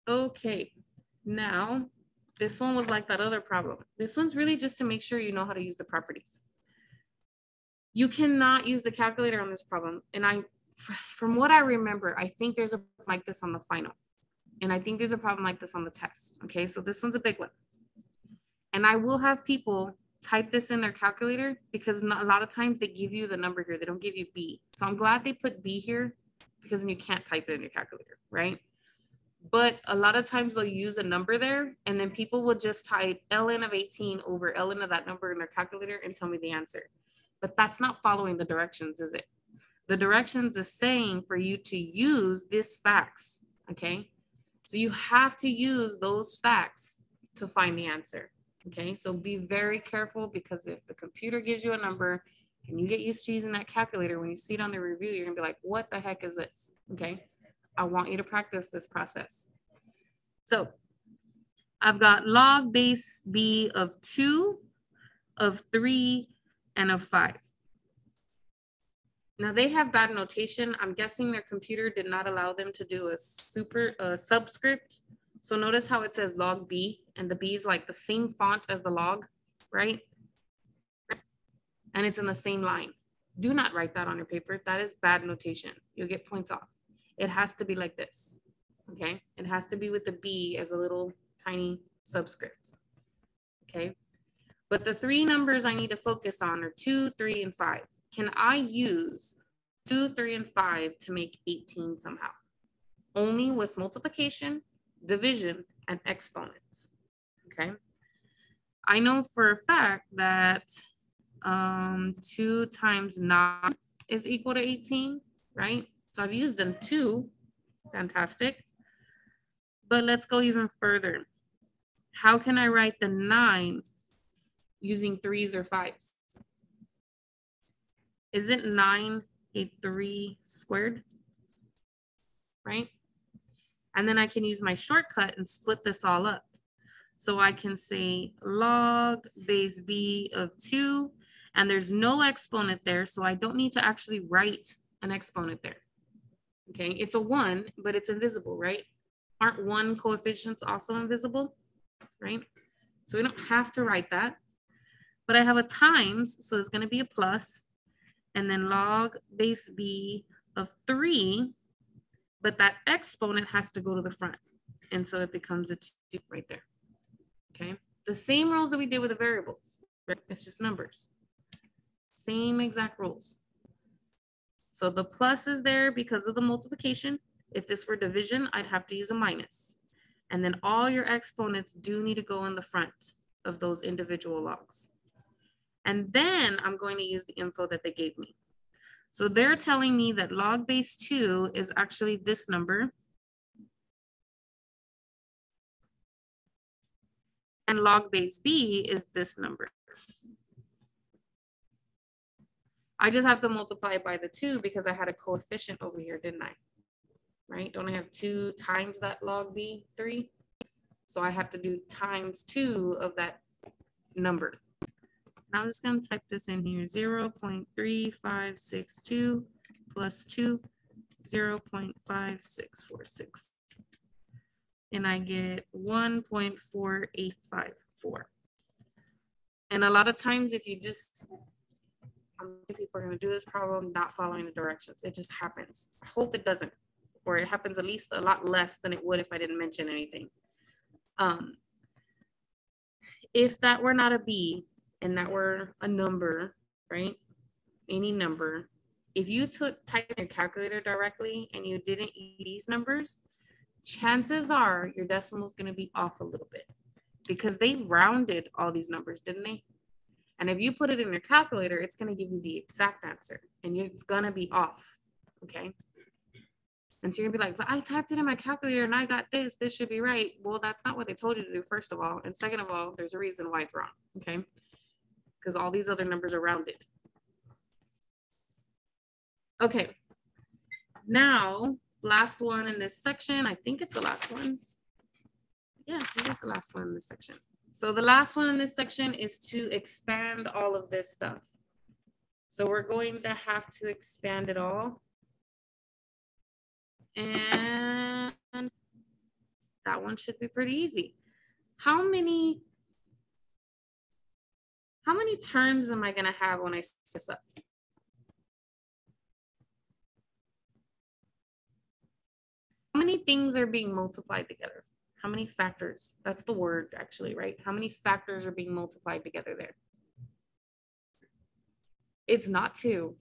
Okay, now this one was like that other problem. This one's really just to make sure you know how to use the properties. You cannot use the calculator on this problem. And I, from what I remember, I think there's a like this on the final. And I think there's a problem like this on the test. Okay, so this one's a big one. And I will have people type this in their calculator because a lot of times they give you the number here. They don't give you B. So I'm glad they put B here because then you can't type it in your calculator, right? But a lot of times they'll use a number there and then people will just type ln of 18 over ln of that number in their calculator and tell me the answer. But that's not following the directions, is it? The directions is saying for you to use this facts, okay? So you have to use those facts to find the answer. Okay, so be very careful because if the computer gives you a number and you get used to using that calculator, when you see it on the review, you're gonna be like, what the heck is this? Okay, I want you to practice this process. So I've got log base B of two, of three, and of five. Now they have bad notation. I'm guessing their computer did not allow them to do a super a subscript. So notice how it says log B and the B is like the same font as the log, right? And it's in the same line. Do not write that on your paper. That is bad notation. You'll get points off. It has to be like this, okay? It has to be with the B as a little tiny subscript, okay? But the three numbers I need to focus on are two, three, and five can I use two, three, and five to make 18 somehow? Only with multiplication, division, and exponents, okay? I know for a fact that um, two times nine is equal to 18, right? So I've used them two, fantastic. But let's go even further. How can I write the nine using threes or fives? Isn't nine a three squared? Right? And then I can use my shortcut and split this all up. So I can say log base b of two, and there's no exponent there, so I don't need to actually write an exponent there. Okay, it's a one, but it's invisible, right? aren't one coefficients also invisible, right? So we don't have to write that. But I have a times, so it's gonna be a plus, and then log base b of three, but that exponent has to go to the front. And so it becomes a two right there, okay? The same rules that we did with the variables, right? It's just numbers. Same exact rules. So the plus is there because of the multiplication. If this were division, I'd have to use a minus. And then all your exponents do need to go in the front of those individual logs. And then I'm going to use the info that they gave me. So they're telling me that log base two is actually this number. And log base B is this number. I just have to multiply it by the two because I had a coefficient over here, didn't I? Right? Don't I have two times that log B, three? So I have to do times two of that number. Now I'm just going to type this in here, 0 0.3562 plus 2, 0 0.5646. And I get 1.4854. And a lot of times if you just, people are going to do this problem not following the directions. It just happens. I hope it doesn't, or it happens at least a lot less than it would if I didn't mention anything. Um, if that were not a B, and that were a number, right? Any number, if you took type your calculator directly and you didn't use these numbers, chances are your decimal is going to be off a little bit because they rounded all these numbers, didn't they? And if you put it in your calculator, it's going to give you the exact answer and it's going to be off. Okay. And so you're gonna be like, but I typed it in my calculator and I got this, this should be right. Well, that's not what they told you to do, first of all. And second of all, there's a reason why it's wrong. Okay because all these other numbers are rounded. Okay, now last one in this section, I think it's the last one. Yeah, I think it's the last one in this section. So the last one in this section is to expand all of this stuff. So we're going to have to expand it all. And that one should be pretty easy. How many how many terms am I gonna have when I set this up? How many things are being multiplied together? How many factors? That's the word actually, right? How many factors are being multiplied together there? It's not two,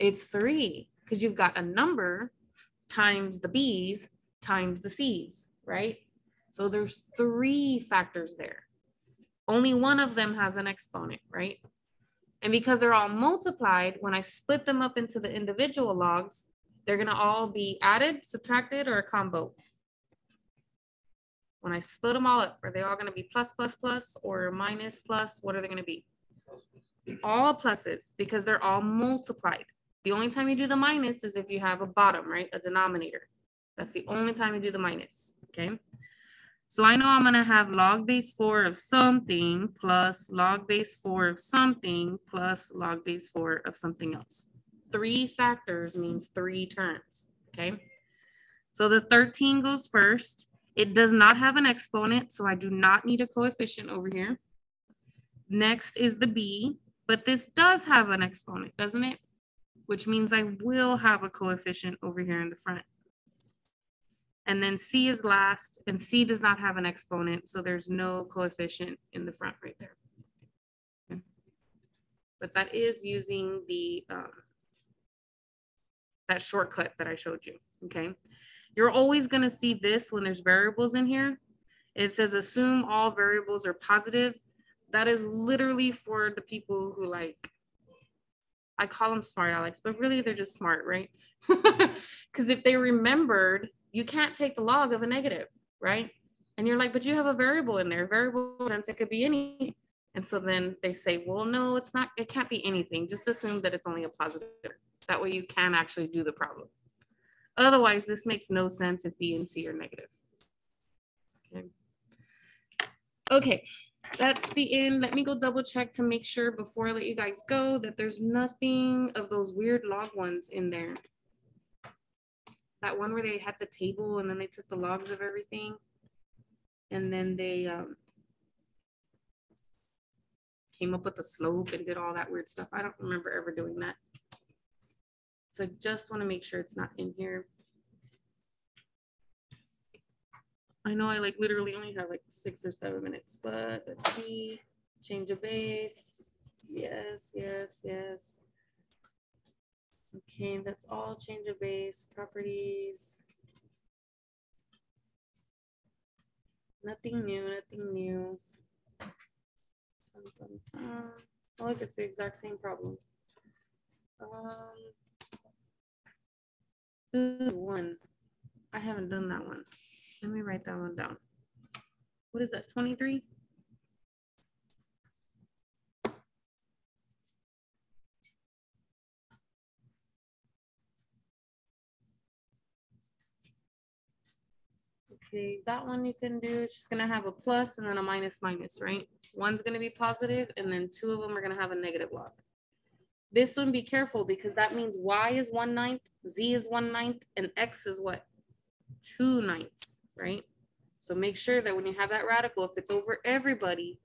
it's three, because you've got a number times the B's times the C's, right? So there's three factors there. Only one of them has an exponent, right? And because they're all multiplied, when I split them up into the individual logs, they're gonna all be added, subtracted, or a combo. When I split them all up, are they all gonna be plus, plus, plus, or minus, plus? What are they gonna be? All pluses, because they're all multiplied. The only time you do the minus is if you have a bottom, right? A denominator. That's the only time you do the minus, okay? So I know I'm gonna have log base four of something plus log base four of something plus log base four of something else. Three factors means three terms, okay? So the 13 goes first. It does not have an exponent, so I do not need a coefficient over here. Next is the B, but this does have an exponent, doesn't it? Which means I will have a coefficient over here in the front. And then C is last, and C does not have an exponent, so there's no coefficient in the front right there. But that is using the um, that shortcut that I showed you, okay? You're always gonna see this when there's variables in here. It says assume all variables are positive. That is literally for the people who like, I call them smart Alex, but really they're just smart, right? Because if they remembered you can't take the log of a negative, right? And you're like, but you have a variable in there. Variable sense it could be anything. And so then they say, well, no, it's not, it can't be anything. Just assume that it's only a positive. That way you can actually do the problem. Otherwise, this makes no sense if B and C are negative. Okay. Okay, that's the end. Let me go double check to make sure before I let you guys go that there's nothing of those weird log ones in there. that one where they had the table and then they took the logs of everything. And then they um, came up with the slope and did all that weird stuff. I don't remember ever doing that. So I just want to make sure it's not in here. I know I like literally only have like six or seven minutes, but let's see. Change of base. Yes, yes, yes. Okay, that's all change of base, properties. Nothing new, nothing new. Oh, look, it's the exact same problem. Um, ooh, one. I haven't done that one. Let me write that one down. What is that, 23? Okay, that one you can do, it's just gonna have a plus and then a minus minus, right? One's gonna be positive and then two of them are gonna have a negative log. This one, be careful because that means y is one ninth, z is one ninth, and x is what? Two ninths, right? So make sure that when you have that radical, if it's over everybody,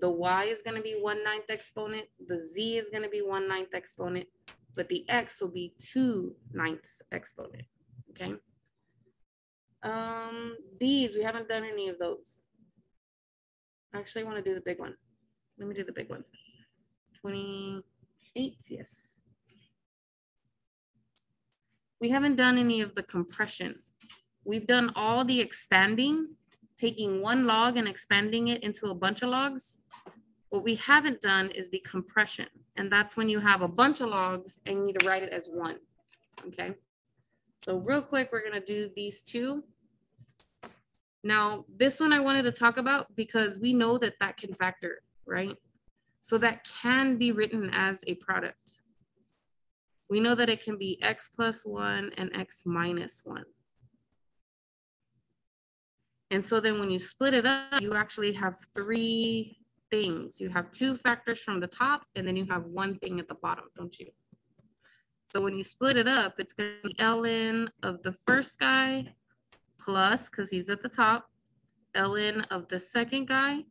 the y is gonna be one ninth exponent, the z is gonna be one ninth exponent, but the x will be two ninths exponent, okay? Um, these, we haven't done any of those. Actually, I want to do the big one. Let me do the big one. 28, yes. We haven't done any of the compression. We've done all the expanding, taking one log and expanding it into a bunch of logs. What we haven't done is the compression. And that's when you have a bunch of logs and you need to write it as one, okay? So real quick, we're gonna do these two. Now, this one I wanted to talk about because we know that that can factor, right? So that can be written as a product. We know that it can be x plus one and x minus one. And so then when you split it up, you actually have three things. You have two factors from the top and then you have one thing at the bottom, don't you? So when you split it up, it's gonna be ln of the first guy plus, because he's at the top, ln of the second guy,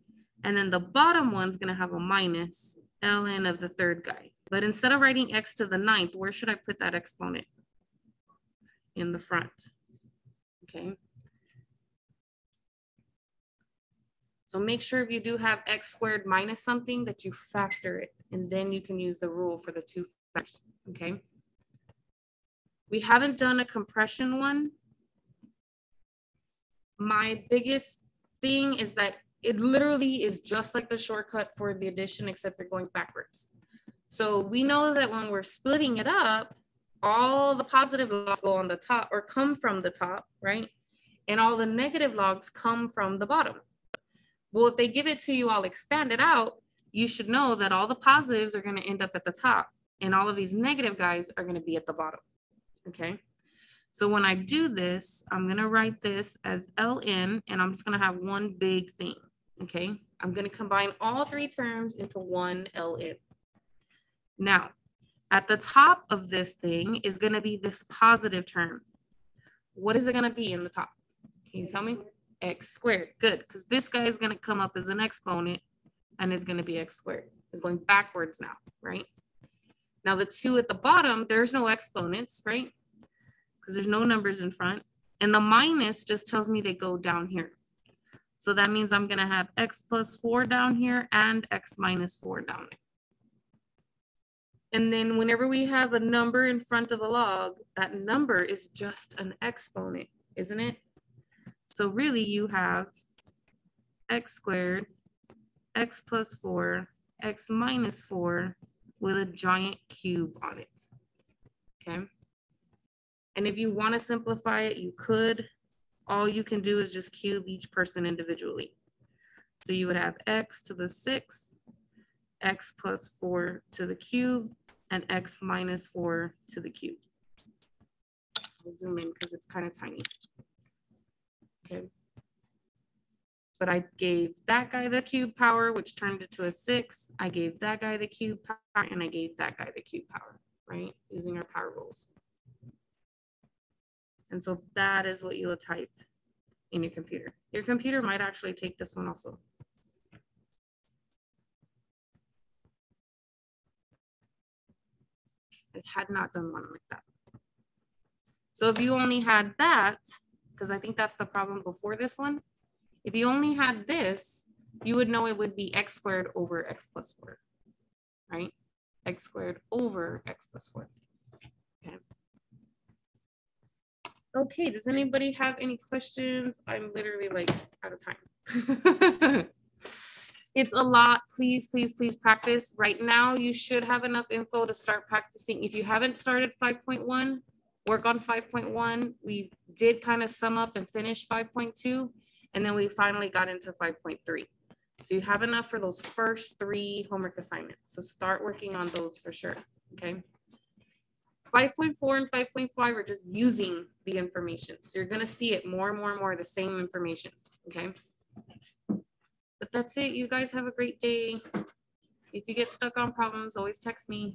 and then the bottom one's gonna have a minus ln of the third guy. But instead of writing x to the ninth, where should I put that exponent? In the front, okay? So make sure if you do have x squared minus something that you factor it, and then you can use the rule for the two factors, okay? We haven't done a compression one, my biggest thing is that it literally is just like the shortcut for the addition, except for going backwards. So we know that when we're splitting it up, all the positive logs go on the top or come from the top, right? And all the negative logs come from the bottom. Well, if they give it to you all expanded out, you should know that all the positives are going to end up at the top and all of these negative guys are going to be at the bottom. Okay. So when I do this, I'm gonna write this as LN and I'm just gonna have one big thing, okay? I'm gonna combine all three terms into one LN. Now, at the top of this thing is gonna be this positive term. What is it gonna be in the top? Can you tell me? X squared, good, because this guy is gonna come up as an exponent and it's gonna be X squared. It's going backwards now, right? Now the two at the bottom, there's no exponents, right? because there's no numbers in front. And the minus just tells me they go down here. So that means I'm gonna have x plus four down here and x minus four down there. And then whenever we have a number in front of a log, that number is just an exponent, isn't it? So really you have x squared, x plus four, x minus four with a giant cube on it, okay? And if you want to simplify it, you could. All you can do is just cube each person individually. So you would have x to the six, x plus four to the cube, and x minus four to the cube. I'll zoom in because it's kind of tiny. Okay. But I gave that guy the cube power, which turned it to a six. I gave that guy the cube power, and I gave that guy the cube power, right? Using our power rules. And so that is what you will type in your computer. Your computer might actually take this one also. I had not done one like that. So if you only had that, because I think that's the problem before this one, if you only had this, you would know it would be x squared over x plus 4, right? x squared over x plus 4. Okay, does anybody have any questions? I'm literally like out of time. it's a lot. Please, please, please practice. Right now, you should have enough info to start practicing. If you haven't started 5.1, work on 5.1. We did kind of sum up and finish 5.2, and then we finally got into 5.3. So you have enough for those first three homework assignments. So start working on those for sure, okay? 5.4 and 5.5 are just using the information. So you're gonna see it more and more and more, the same information, okay? But that's it, you guys have a great day. If you get stuck on problems, always text me.